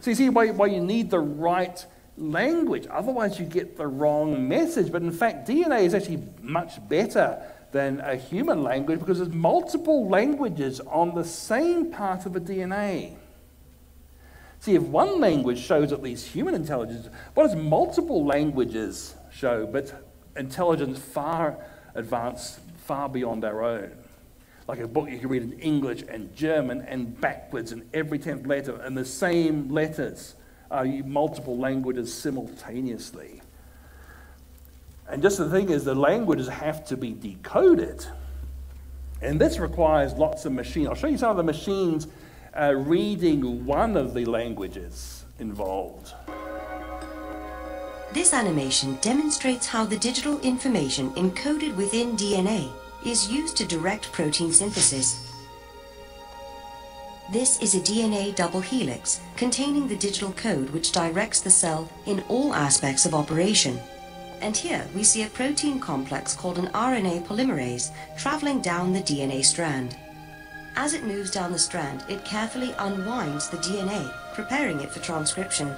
So you see why, why you need the right language. Otherwise, you get the wrong message. But in fact, DNA is actually much better than a human language because there's multiple languages on the same part of a DNA. See, if one language shows at least human intelligence, what does multiple languages show? But intelligence far advanced, far beyond our own. Like a book you can read in English and German and backwards in every tenth letter and the same letters, uh, multiple languages simultaneously. And just the thing is, the languages have to be decoded. And this requires lots of machines. I'll show you some of the machines uh, reading one of the languages involved. This animation demonstrates how the digital information encoded within DNA is used to direct protein synthesis. This is a DNA double helix containing the digital code which directs the cell in all aspects of operation. And here we see a protein complex called an RNA polymerase traveling down the DNA strand. As it moves down the strand, it carefully unwinds the DNA, preparing it for transcription.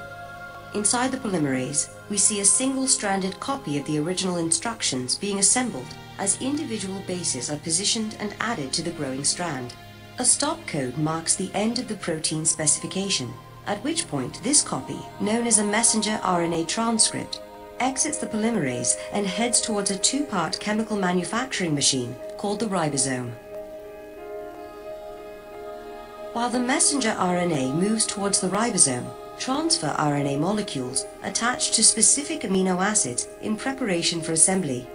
Inside the polymerase, we see a single-stranded copy of the original instructions being assembled as individual bases are positioned and added to the growing strand. A stop code marks the end of the protein specification, at which point this copy, known as a messenger RNA transcript, exits the polymerase and heads towards a two-part chemical manufacturing machine called the ribosome. While the messenger RNA moves towards the ribosome, transfer RNA molecules attach to specific amino acids in preparation for assembly.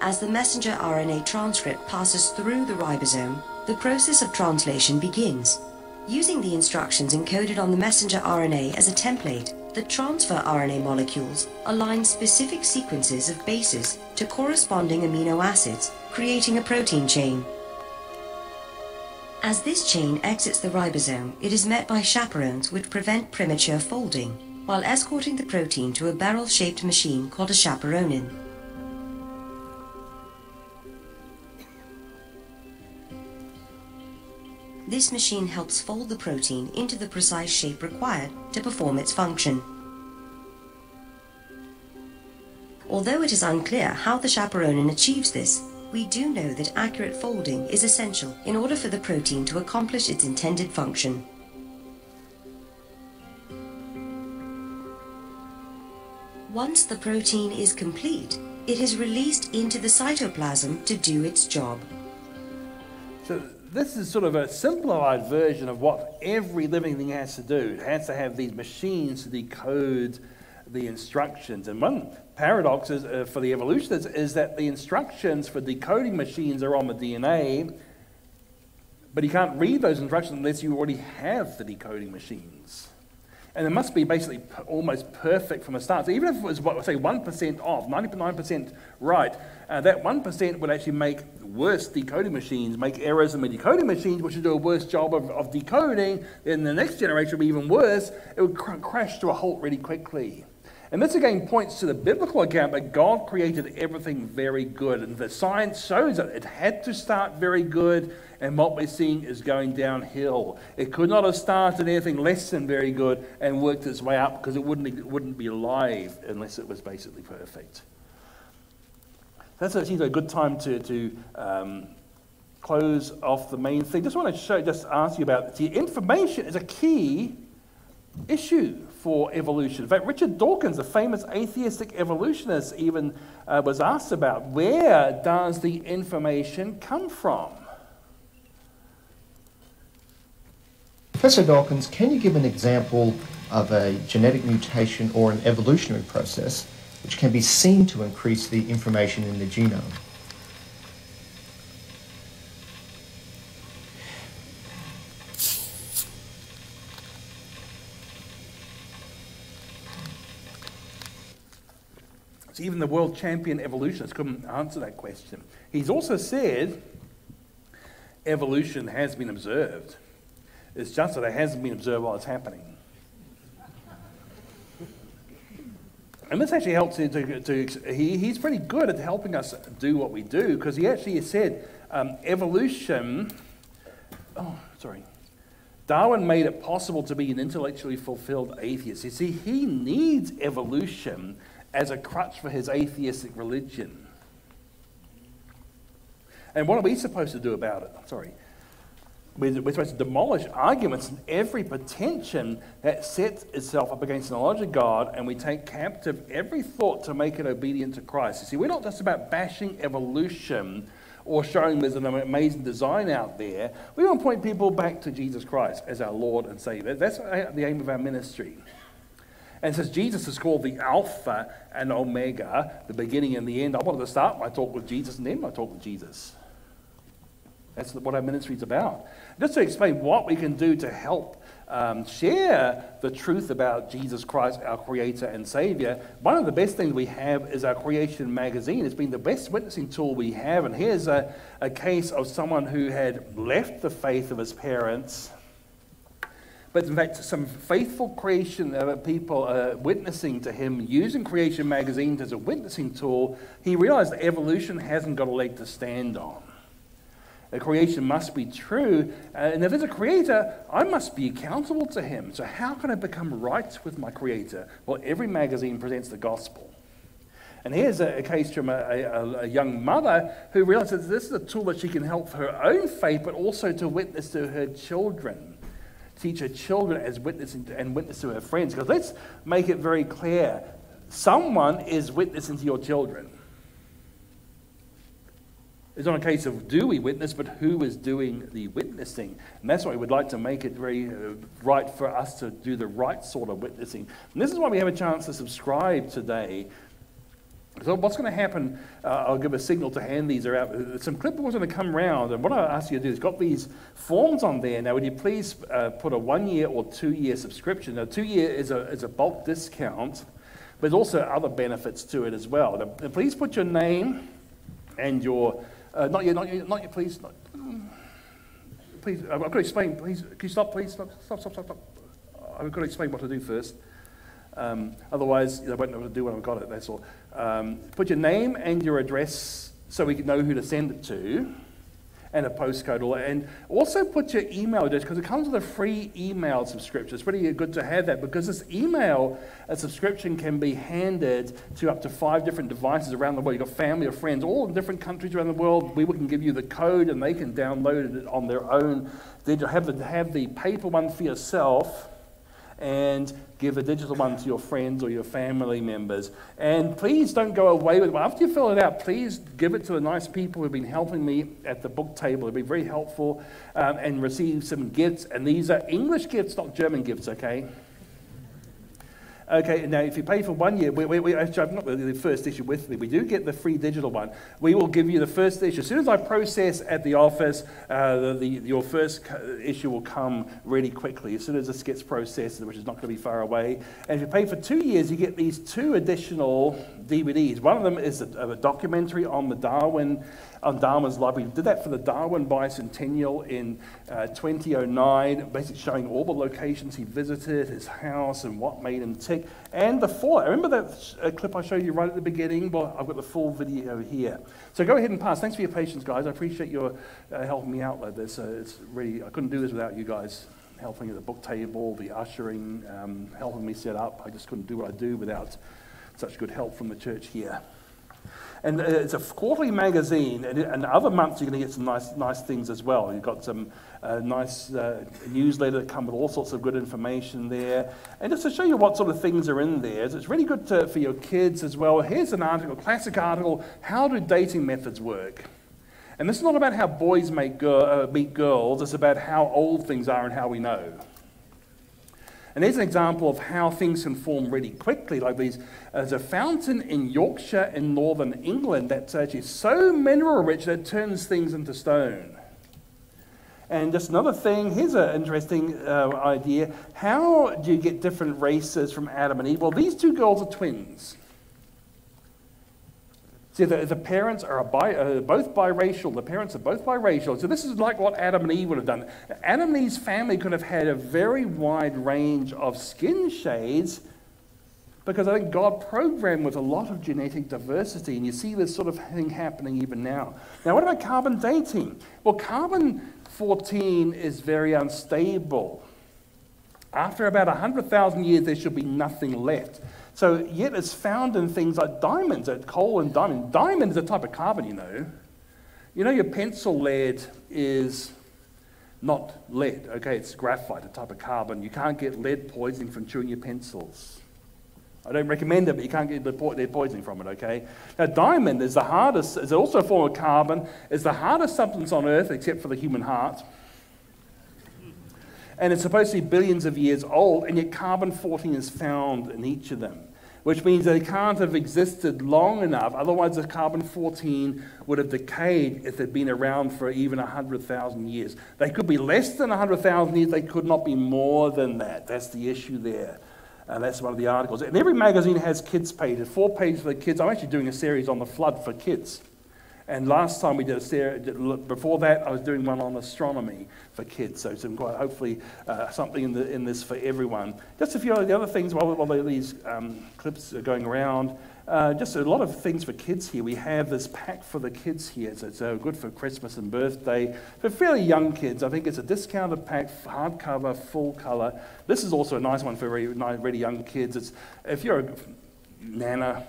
As the messenger RNA transcript passes through the ribosome, the process of translation begins. Using the instructions encoded on the messenger RNA as a template, the transfer RNA molecules align specific sequences of bases to corresponding amino acids, creating a protein chain. As this chain exits the ribosome, it is met by chaperones which prevent premature folding, while escorting the protein to a barrel-shaped machine called a chaperonin. This machine helps fold the protein into the precise shape required to perform its function. Although it is unclear how the chaperonin achieves this, we do know that accurate folding is essential in order for the protein to accomplish its intended function. Once the protein is complete, it is released into the cytoplasm to do its job. This is sort of a simplified version of what every living thing has to do. It has to have these machines to decode the instructions. And one paradox is, uh, for the evolutionists is that the instructions for decoding machines are on the DNA, but you can't read those instructions unless you already have the decoding machines. And it must be basically almost perfect from the start. So even if it was, what, say, 1% off, 99% right, uh, that 1% would actually make worse decoding machines, make errors in the decoding machines, which would do a worse job of, of decoding. Then the next generation would be even worse. It would cr- crash to a halt really quickly. And this again points to the biblical account that God created everything very good. And the science shows that it had to start very good, and what we're seeing is going downhill. It could not have started anything less than very good and worked its way up because it wouldn't, it wouldn't be alive unless it was basically perfect. That's seems a good time to, to um, close off the main thing. Just want to show, just ask you about the information is a key issue for evolution. In fact, Richard Dawkins, the famous atheistic evolutionist, even uh, was asked about where does the information come from? Professor Dawkins, can you give an example of a genetic mutation or an evolutionary process which can be seen to increase the information in the genome? Even the world champion evolutionist couldn't answer that question. He's also said evolution has been observed. It's just that it hasn't been observed while it's happening. And this actually helps to, to he, he's pretty good at helping us do what we do because he actually said um, evolution, oh, sorry, Darwin made it possible to be an intellectually fulfilled atheist. You see, he needs evolution as a crutch for his atheistic religion. And what are we supposed to do about it? Sorry. We're, we're supposed to demolish arguments and every pretension that sets itself up against the knowledge of God, and we take captive every thought to make it obedient to Christ. You see, we're not just about bashing evolution or showing there's an amazing design out there. We want to point people back to Jesus Christ as our Lord and Savior. That's the aim of our ministry. And since Jesus is called the Alpha and Omega, the beginning and the end, I wanted to start my talk with Jesus and end my talk with Jesus. That's what our ministry is about. Just to explain what we can do to help um, share the truth about Jesus Christ, our Creator and Savior, one of the best things we have is our Creation magazine. It's been the best witnessing tool we have. And here's a, a case of someone who had left the faith of his parents. But in fact, some faithful creation people uh, witnessing to him, using Creation magazine as a witnessing tool, he realized that evolution hasn't got a leg to stand on. The creation must be true. Uh, and if there's a creator, I must be accountable to him. So, how can I become right with my creator? Well, every magazine presents the gospel. And here's a, a case from a, a, a, young mother who realizes this is a tool that she can help her own faith, but also to witness to her children. Teach her children as witnessing to, and witness to her friends. Because let's make it very clear someone is witnessing to your children. It's not a case of do we witness, but who is doing the witnessing. And that's why we would like to make it very uh, right for us to do the right sort of witnessing. And this is why we have a chance to subscribe today. So what's going to happen, uh, I'll give a signal to hand these out. Some clipboards are going to come around, and what I ask you to do is got these forms on there. Now, would you please uh, put a one-year or two-year subscription? Now, two-year is a, is a bulk discount, but also other benefits to it as well. Now, please put your name and your uh, not yet, not yet, not yet, please. Not, please, I've got to explain. Please, can you stop, please? Stop, stop, stop, stop. stop. I've got to explain what to do first. Um, otherwise, I won't know what to do when I've got it, that's all. Um, put your name and your address so we can know who to send it to and a postcode. And also put your email address because it comes with a free email subscription. It's pretty good to have that because this email a subscription can be handed to up to five different devices around the world. You've got family or friends all in different countries around the world. We can give you the code and they can download it on their own. Then you'll have the, have the paper one for yourself and give a digital one to your friends or your family members. And please don't go away with it. After you fill it out, please give it to the nice people who've been helping me at the book table. It'll be very helpful um, and receive some gifts. And these are English gifts, not German gifts, okay? Okay, now if you pay for one year, we, we, we, actually, I've not the first issue with me. We do get the free digital one. We will give you the first issue. As soon as I process at the office, uh, the, the, your first issue will come really quickly. As soon as this gets processed, which is not going to be far away. And if you pay for two years, you get these two additional DVDs. One of them is a, a documentary on the Darwin on Darwin's life. We did that for the Darwin Bicentennial in uh, 2009, basically showing all the locations he visited, his house, and what made him tick. And the I remember that uh, clip I showed you right at the beginning? Well, I've got the full video here. So go ahead and pass. Thanks for your patience, guys. I appreciate your uh, helping me out with this. It's really, I couldn't do this without you guys helping at the book table, the ushering, um, helping me set up. I just couldn't do what I do without such good help from the church here. And uh, it's a quarterly magazine, and, other months you're going to get some nice, nice things as well. You've got some uh, nice uh, newsletter that come with all sorts of good information there. And just to show you what sort of things are in there, it's really good to, for your kids as well. Here's an article, classic article, How Do Dating Methods Work? And this is not about how boys make uh, meet girls, it's about how old things are and how we know. And there's an example of how things can form really quickly, like these. There's a fountain in Yorkshire in northern England that's actually so mineral rich that it turns things into stone. And just another thing, here's an interesting uh, idea. How do you get different races from Adam and Eve? Well, these two girls are twins. See, the, the parents are bi, uh, both biracial. The parents are both biracial. So this is like what Adam and Eve would have done. Adam and Eve's family could have had a very wide range of skin shades, because I think God programmed with a lot of genetic diversity, and you see this sort of thing happening even now. Now, what about carbon dating? Well, carbon 14 is very unstable. After about 100,000 years, there should be nothing left. So, yet it's found in things like diamonds, at coal and diamond. Diamond is a type of carbon, you know. You know, your pencil lead is not lead, okay? It's graphite, a type of carbon. You can't get lead poisoning from chewing your pencils. I don't recommend it, but you can't get lead poisoning from it, okay? Now, diamond is the hardest, is also a form of carbon, is the hardest substance on Earth except for the human heart. And it's supposed to be billions of years old, and yet carbon 14 is found in each of them which means they can't have existed long enough. Otherwise, the carbon 14 would have decayed if they'd been around for even 100,000 years. They could be less than 100,000 years, they could not be more than that. That's the issue there. And that's one of the articles. And every magazine has kids' pages, four pages for the kids. I'm actually doing a series on the flood for kids. And last time we did a series, before that, I was doing one on astronomy for kids. So some quite hopefully uh, something in, the, in this for everyone. Just a few of the other things while, while these um, clips are going around. Uh, just a lot of things for kids here. We have this pack for the kids here, so it's uh, good for Christmas and birthday. For fairly young kids, I think it's a discounted pack, hardcover, full color. This is also a nice one for very, really young kids. It's, if you're a nana,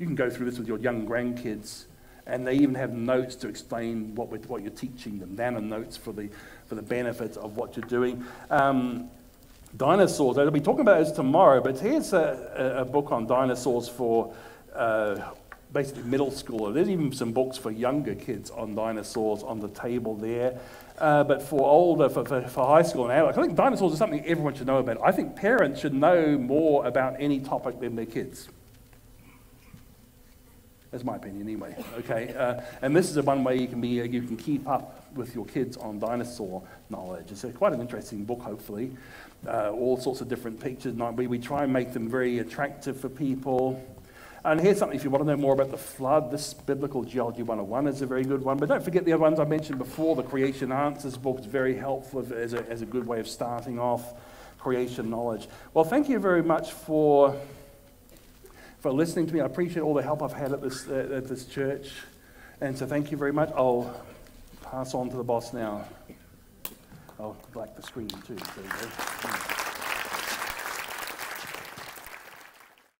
you can go through this with your young grandkids and they even have notes to explain what, what you're teaching them, nano notes for the, for the benefits of what you're doing. Um, dinosaurs, I'll be talking about this tomorrow, but here's a, a book on dinosaurs for uh, basically middle school. There's even some books for younger kids on dinosaurs on the table there. Uh, but for older, for, for, for, high school and adults, I think dinosaurs are something everyone should know about. I think parents should know more about any topic than their kids. That's my opinion, anyway. Okay, uh, and this is the one way you can be, uh, you can keep up with your kids on dinosaur knowledge. It's a, quite an interesting book, hopefully. Uh, all sorts of different pictures. We, we try and make them very attractive for people. And here's something if you want to know more about the flood, this Biblical Geology 101 is a very good one. But don't forget the other ones I mentioned before. The Creation Answers book is very helpful as a, as a good way of starting off creation knowledge. Well, thank you very much for for listening to me. I appreciate all the help I've had at this, at this church. And so thank you very much. I'll pass on to the boss now. Oh, I'll black the screen too.